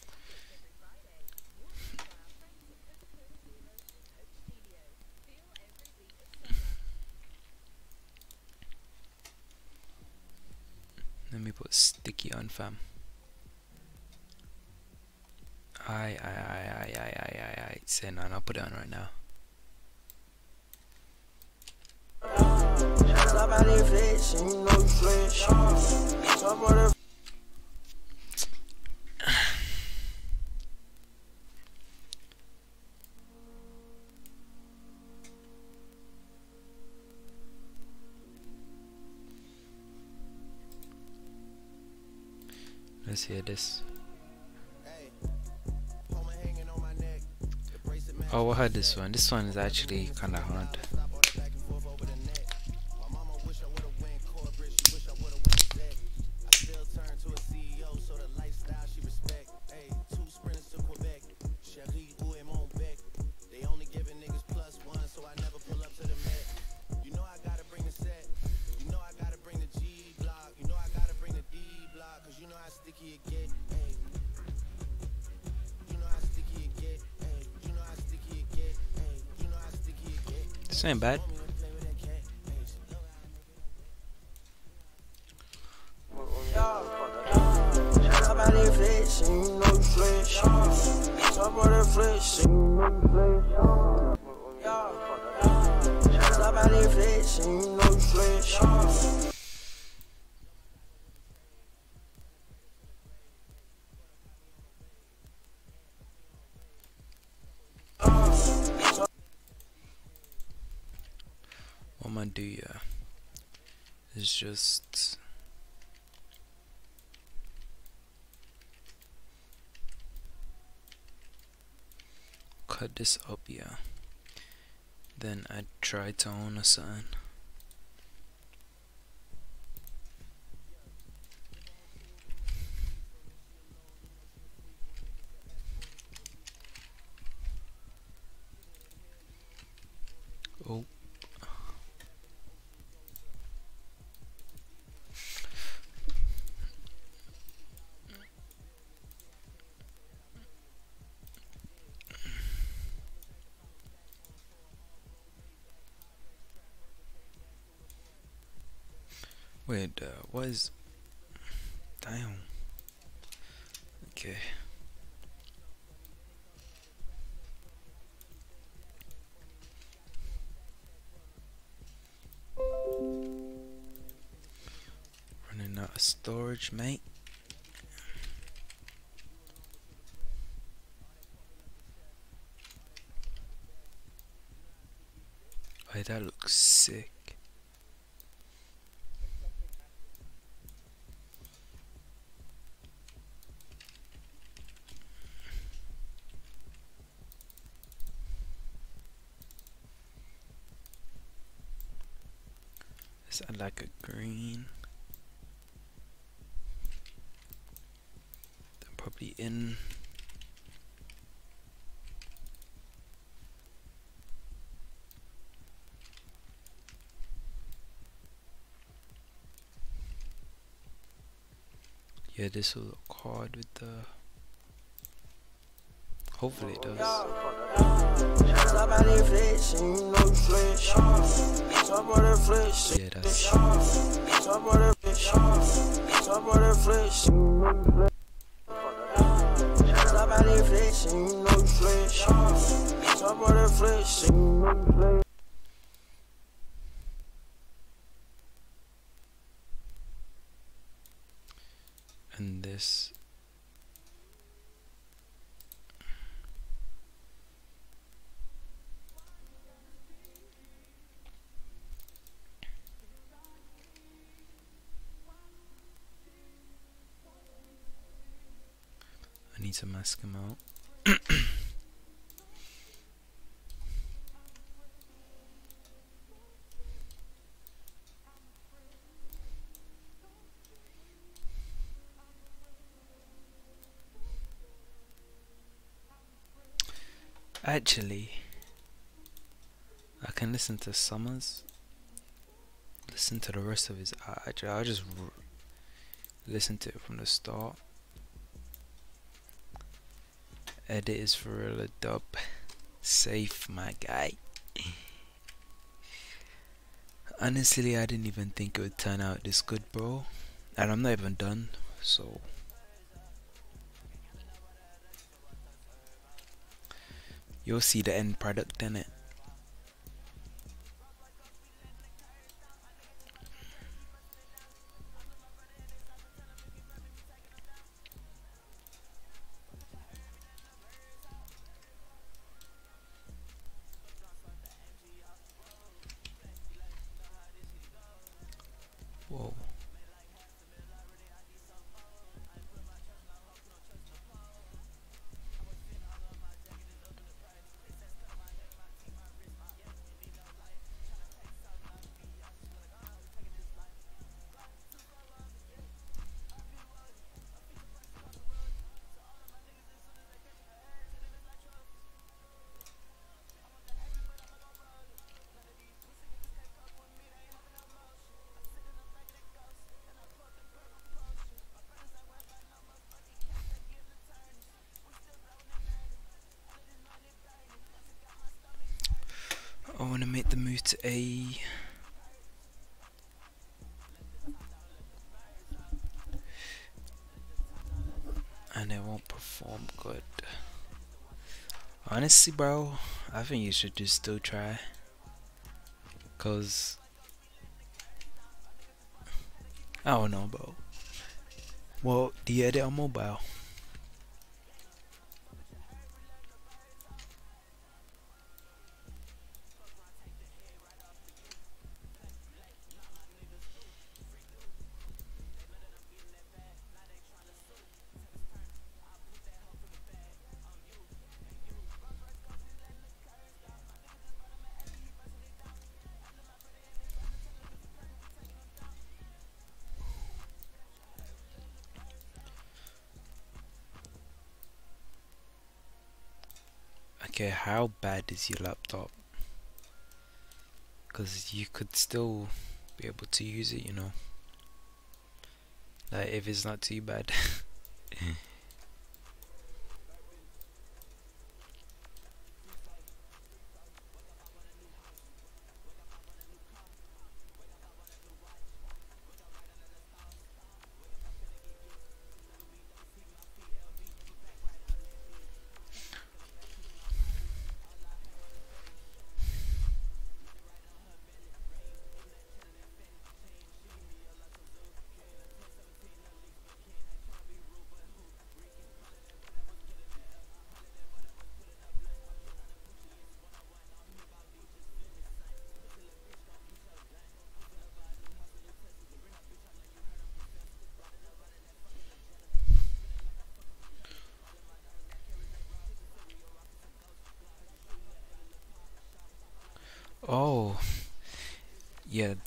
confirm. I, I, I, I, I, I, I, it's in and I'll put it on right now.
Somebody flex you know you flex. Of
hear this. Oh, I heard this one. This one is actually kind of hard. Ain't bad. this up, yeah. Then I'd try to own a son. Storage, mate. Wait, that looks sick. Let's add like a green. Then probably in Yeah, this will look hard with the. Hopefully it does.
Top of that flex, and you know you flex. Top of that flex.
Yeah, that's.
Top of that flex. Top of that flex, and you know you flex. Top of that flex, and you know you flex. Top of that flex, and you know you flex.
And this. I need to mask him out. Actually, I can listen to Summers. Listen to the rest of his. I- Actually, I'll just listen to it from the start. Edit is for real a dub. Safe, my guy. Honestly, I didn't even think it would turn out this good, bro. And I'm not even done, so. You'll see the end product in it. Honestly, bro, I think you should just still try. Cause I don't know, bro. Well, you edit on mobile? How bad is your laptop? Because you could still be able to use it, you know. Like, if it's not too bad.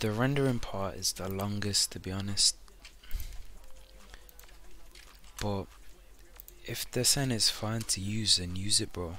the rendering part is the longest to be honest. But if they're saying it's fine to use, then use it, bro.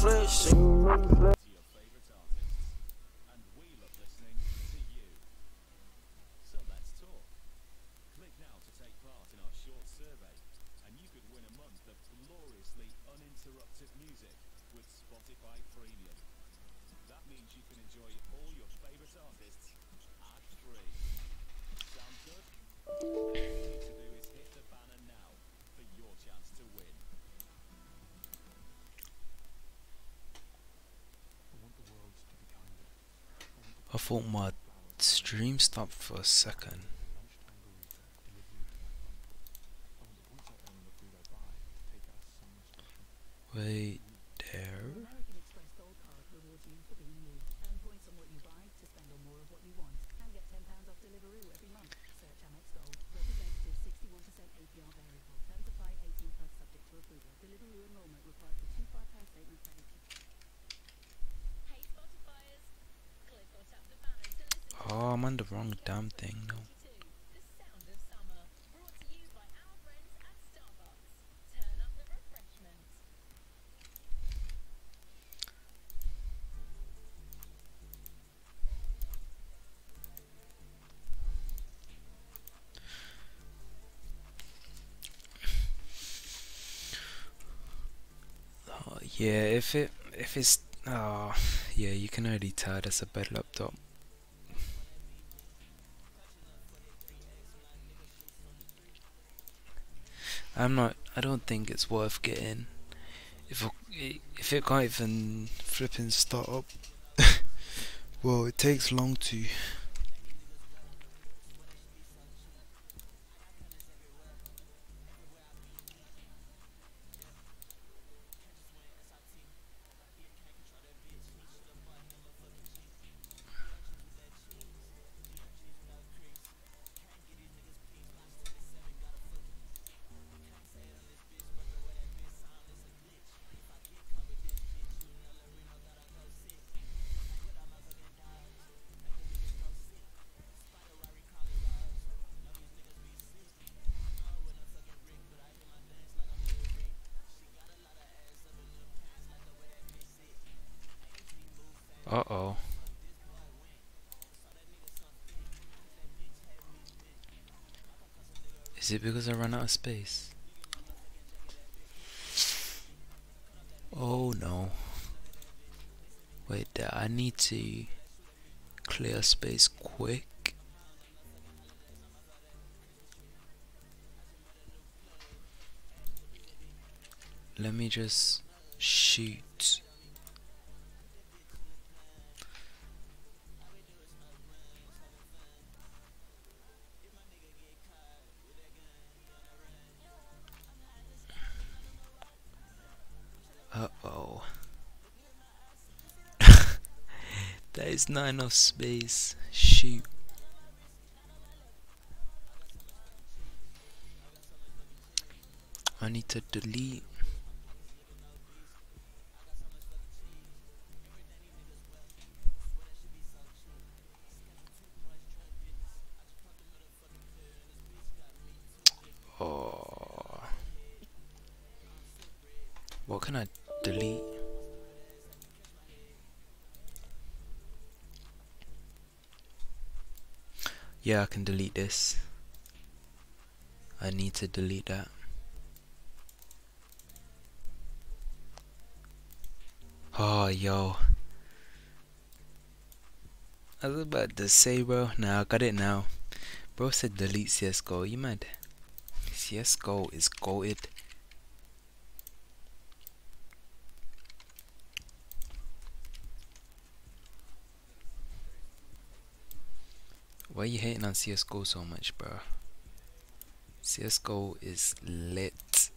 Top
thought my stream stopped for a second. Wait, there?
American Express Gold Card rewards you for being you. Earn points on what you buy to spend on more of what you want. And get £10 off Deliveroo every month. Search Amex Gold. Representative 61% APR variable. Terms apply 18 plus subject to approval. Deliveroo enrollment required for two £5 statement credit.
Hey Spotifyers, click or tap the banner to listen
Oh, I'm on the wrong damn thing now.
to The Sound of Summer, brought to you by our friends at Starbucks. Turn up the refreshment.
Oh, yeah, if it if it's oh yeah, you can already tell that's a bad laptop. I'm not. I don't think it's worth getting. If if it can't even flipping start up, well, it takes long to. Is it because I ran out of space? Oh no. Wait there, I need to clear space quick. Let me just shoot. There is not enough space. Shoot. I need to delete. Yeah, I can delete this. I need to delete that. Oh, yo. I was about to say, bro. Nah, I got it now. Bro said delete CSGO. You mad? CSGO is goated. Why you hating CSGO so much, bro? CSGO is lit.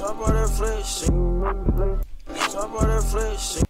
Top of that flesh, top of that flesh.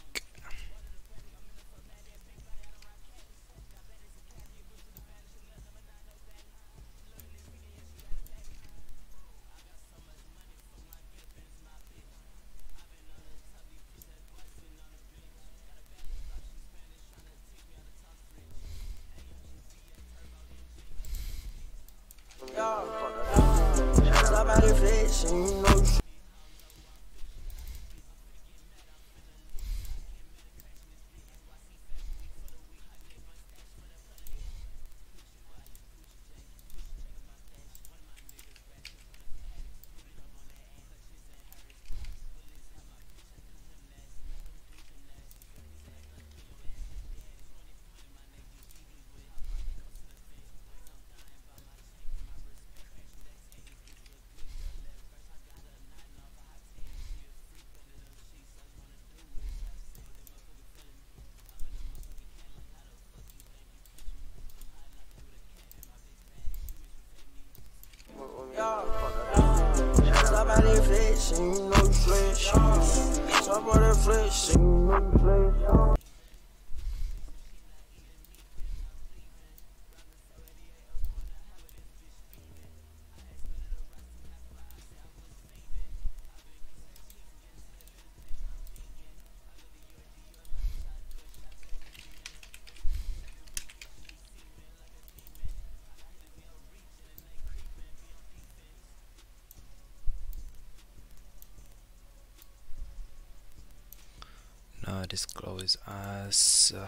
flesh, you know flesh. Top of that flesh, you know flesh. was as... Uh,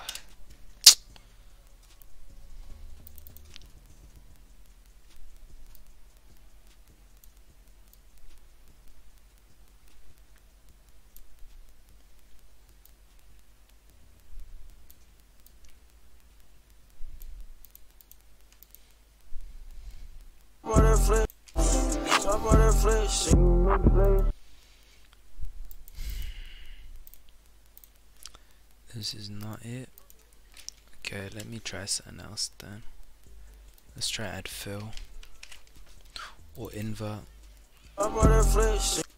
Top the flesh,
This is not it. Okay, let me try something else then. Let's try add fill. Or invert.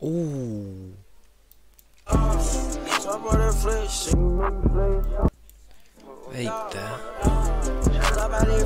Ooh. Wait there.
Top of the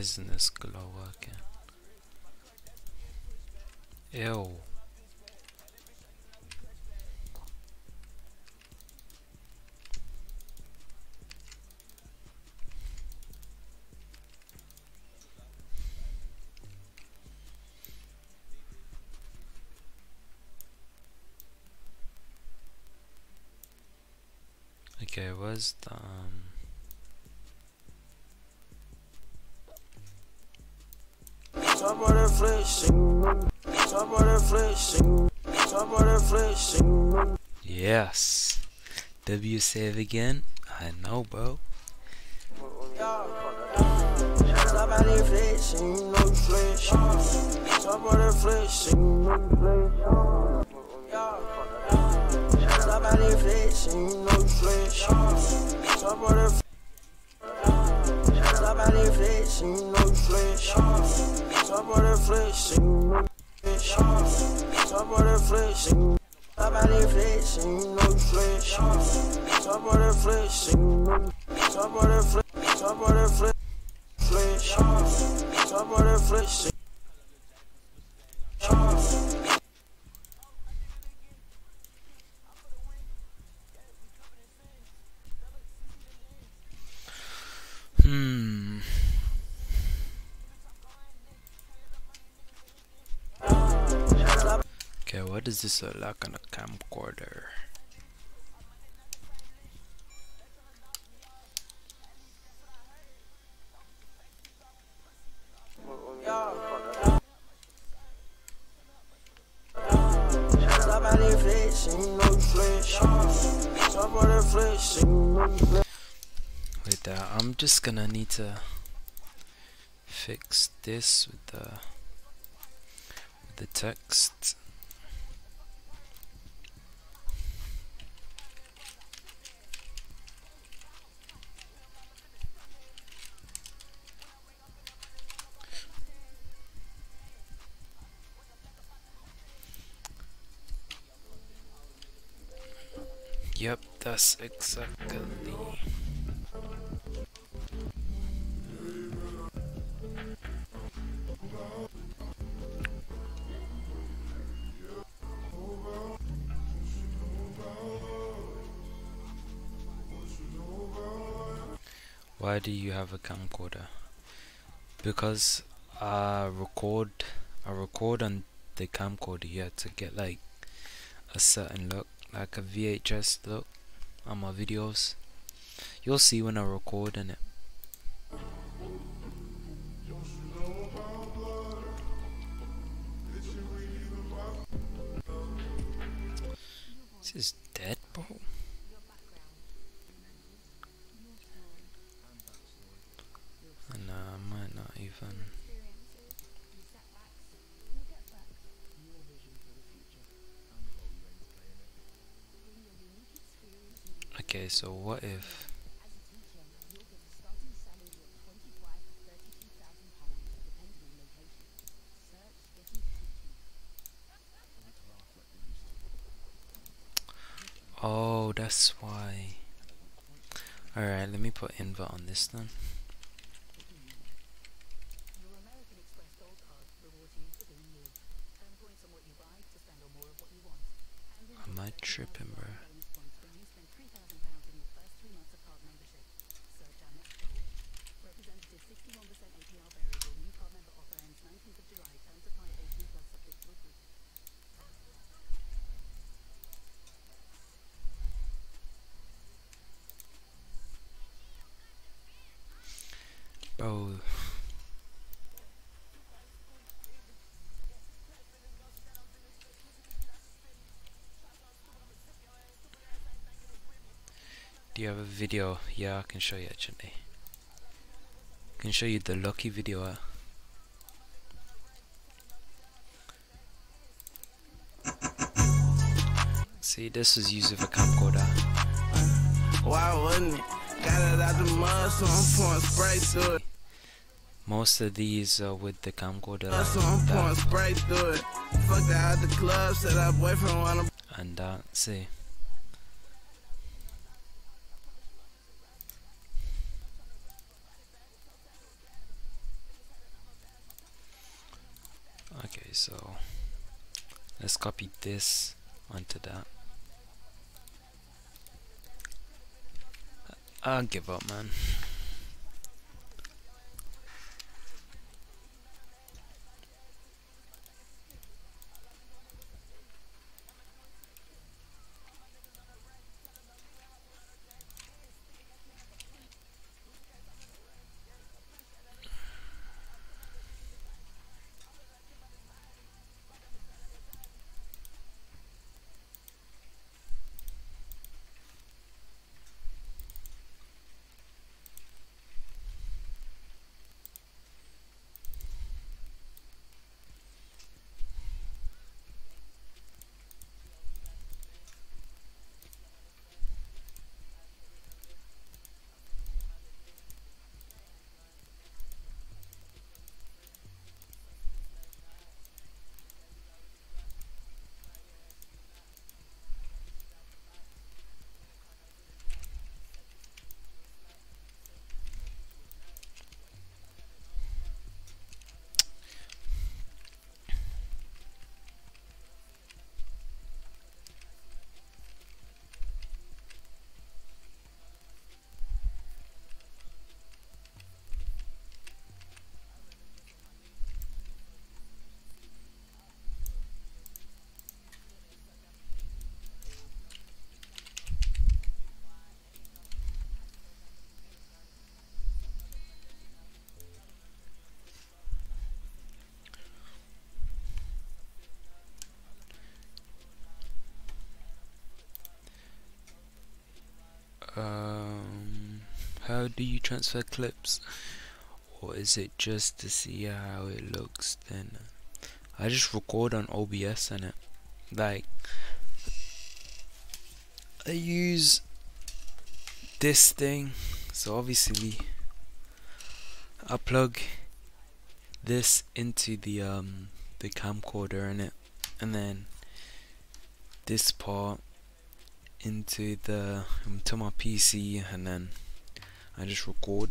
isn't this glow working? Ew. Okay, where's the um
Top of the flesh, Top of the flesh, Top of the flesh,
Yes. W save again? I know bro.
Top of the flesh, no flesh. Top of the flesh, no flesh. Top of the flesh, no flesh. Top of the Top of the flesh, see no flesh. Top of the flesh, see no flesh. Top of the flesh, see Top of the flesh, see no flesh. Top of the flesh, see no Top of the flesh, top of the flesh, flesh. Top of the flesh, see
Hmm.
Top of a flesh, see no flesh.
Wait there, I'm just gonna need to fix this with the with the text. Yep, that's exactly. Why do you have a camcorder? Because I record I record on the camcorder here to get like a certain look, like a VHS look on my videos. You'll see when I record in it. This then.
Your American Express Gold Card rewards you for being you. Earn points on what you buy to spend on more of what you want. And
Am I tripping, bro?
bonus points when you spend £3,000 in your first three months of card membership. Search Amex Gold. Representative 61% APR variable. New card member offer ends 19th of July. Terms apply 18 plus subject to approval.
Bro. Do you have a video? Yeah, I can show you actually. I can show you the lucky video. uh. See, this was used with a camcorder.
Why wouldn't it? Got it out the mud, so I'm pouring spray through it.
Most of these are with the camcorder.
So I'm pouring spray through it. Fucked out at the club, said our boyfriend wanna
and that. See. Okay, so let's copy this onto that. I'll give up, man. How do you transfer clips? Or is it just to see how it looks then? I just record on OBS and it. Like, I use this thing. So obviously, I plug this into the um the camcorder in it, and then this part into the to my PC, and then I just record.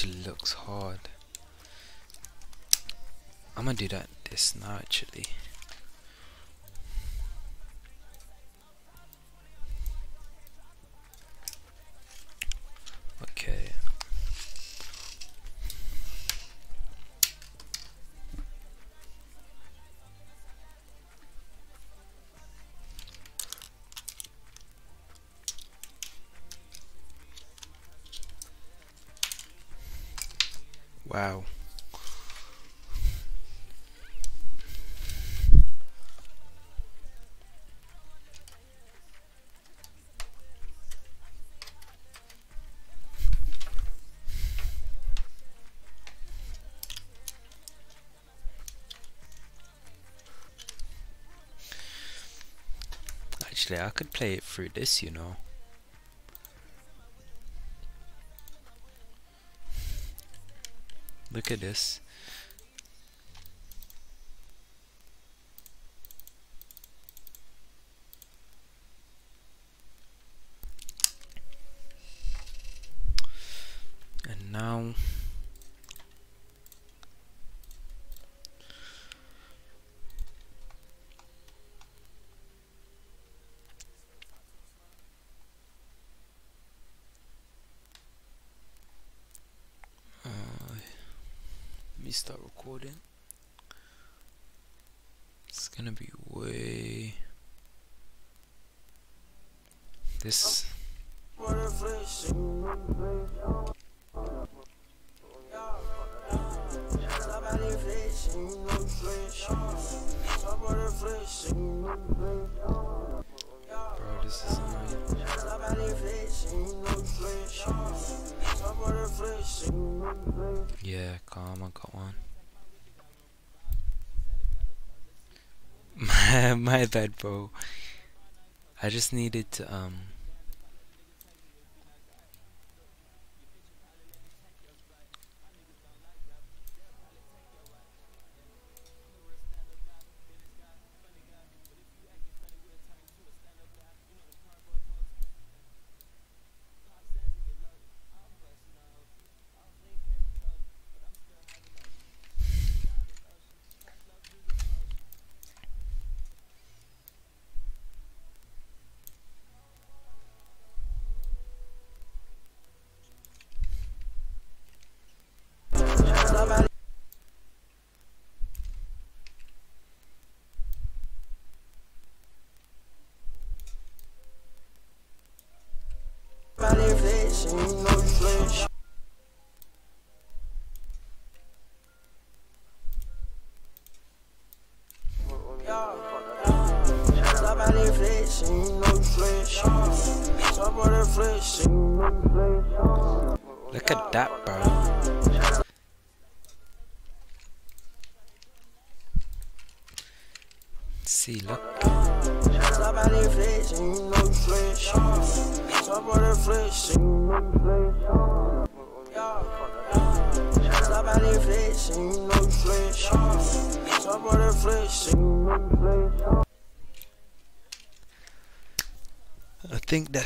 It looks hard. I'm gonna do that this now actually. Actually, I could play it through this, you know. Look at this. My bad, bro. I just needed to, um...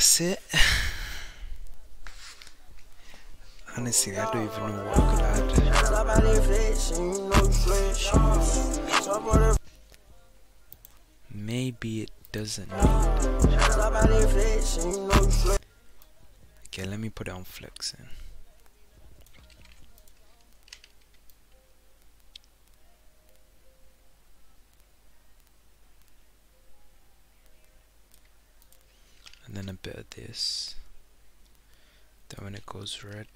that's it. Honestly, I don't even know what I could add. Maybe it doesn't need. Okay, let me put it on flexing. Eh. and then a bit of this. Then when it goes red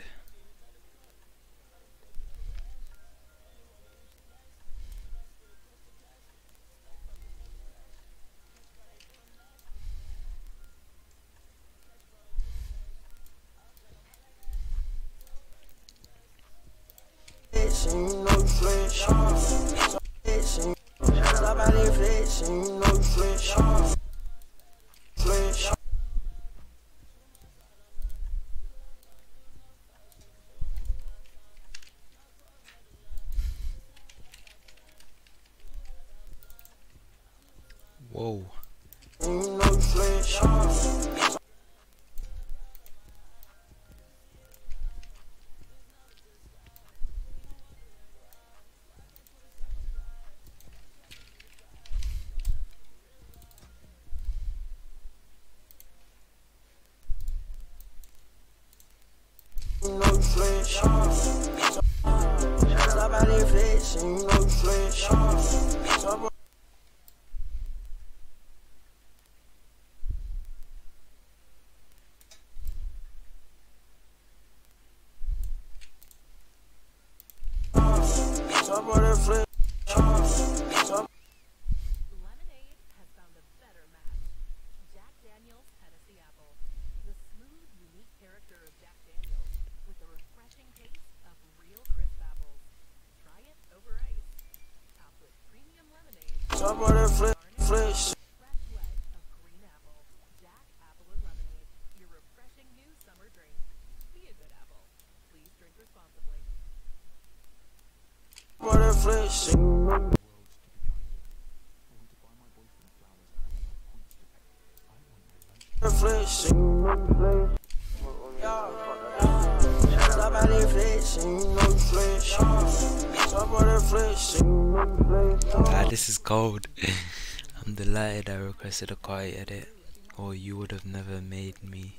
you.
This is cold. I'm delighted I requested a quiet edit, or you would have never made me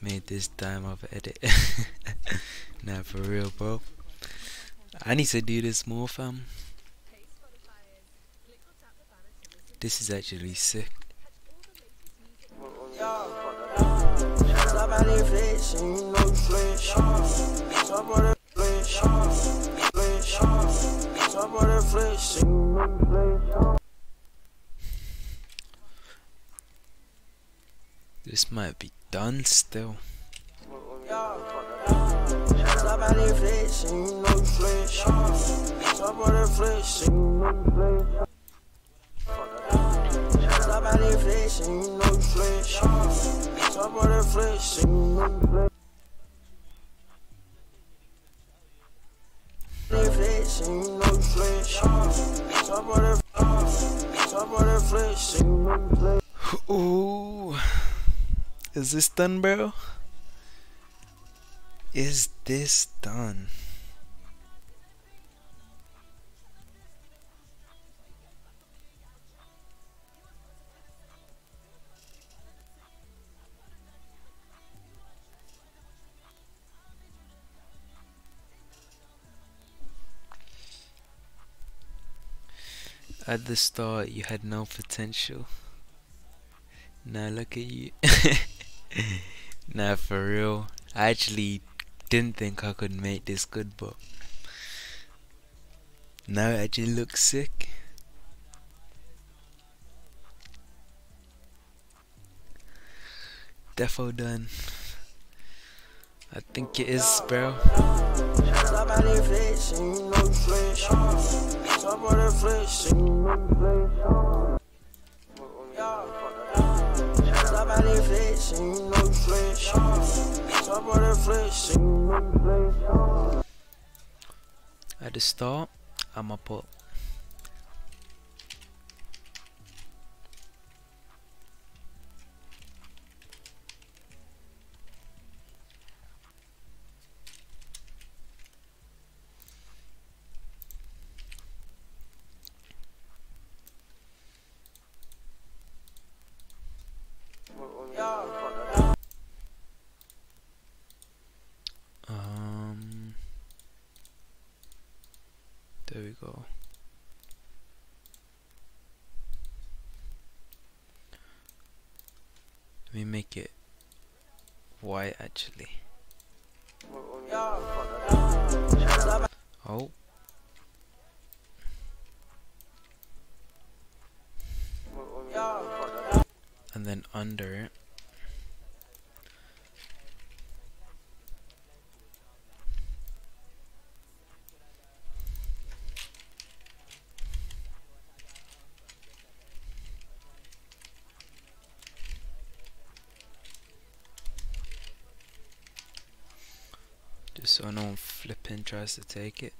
made this time of edit. nah, for real, bro. I need to do this more, fam. This is actually sick.
Stop
This might be done still.
Stop out there flesh, you know you flesh.
Is this done, bro? Is this done? At the start, you had no potential. Now look at you. nah, for real. I actually didn't think I could make this good, but now it actually looks sick. Defo done. I think it is, bro.
Stop there flesh, and you know you flesh. Top of the flesh, and you know you flesh.
At the start, I'ma put um there we go. Let me make it white actually. So no one flipping tries to take it.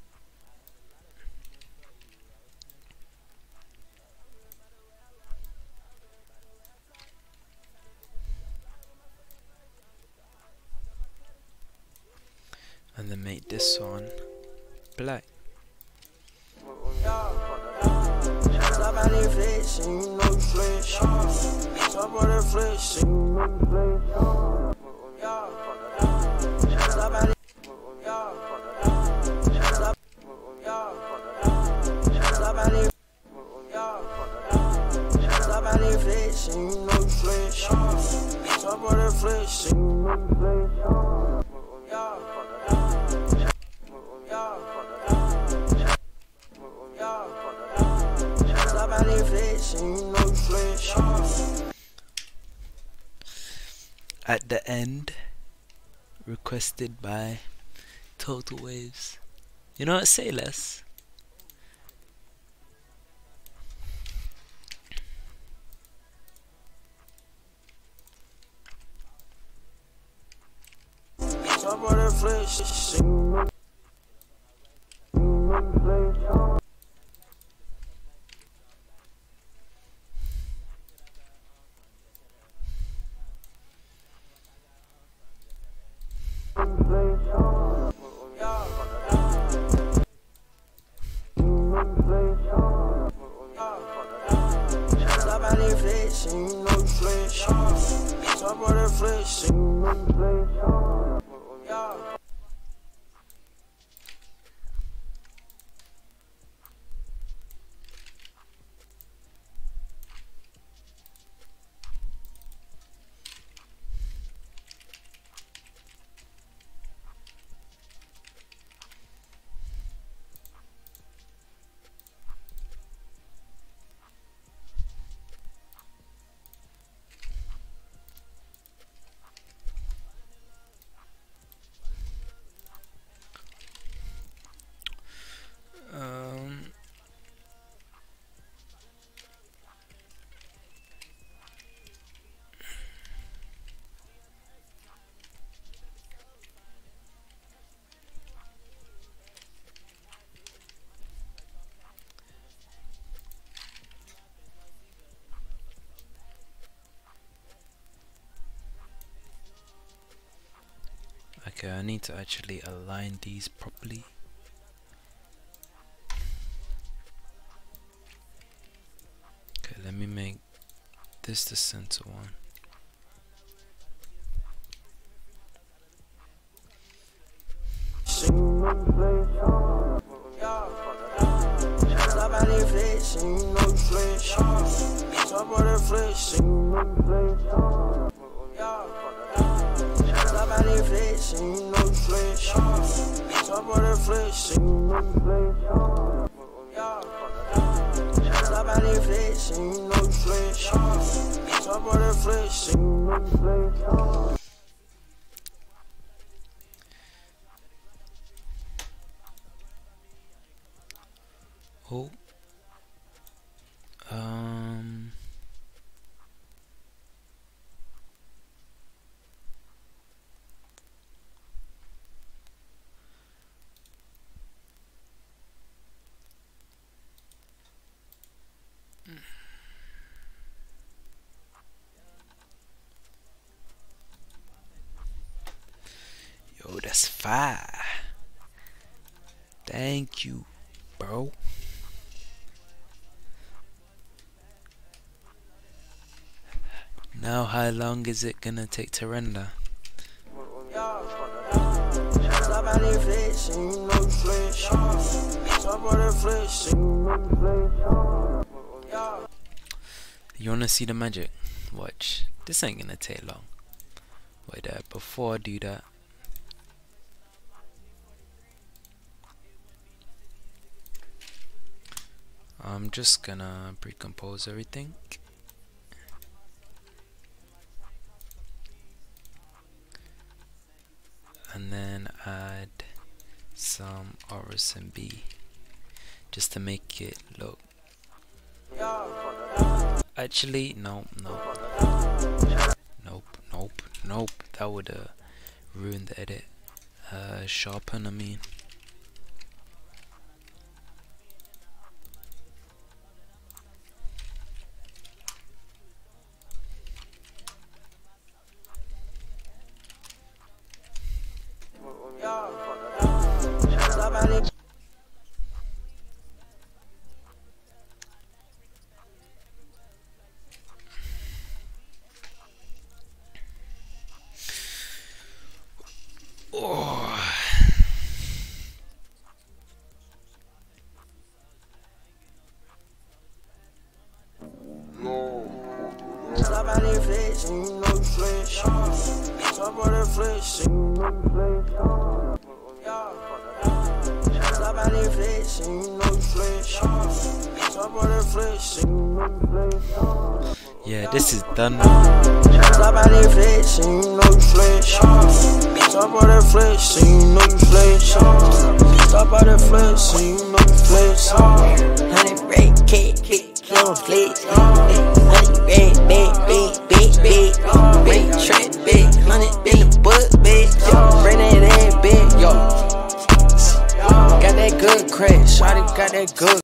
By Total Waves. You know what? Say less.
Top
okay, I need to actually align these properly. Okay, let me make this the center one. Fire. Thank you, bro. Now, how long is it gonna take to render?
You
wanna see the magic? Watch. This ain't gonna take long. Wait there, before I do that. I'm just gonna pre-compose everything. And then add some RSMB just to make it look Actually, no, no. Nope, nope, nope. That would uh, ruin the edit. uh, sharpen. I mean.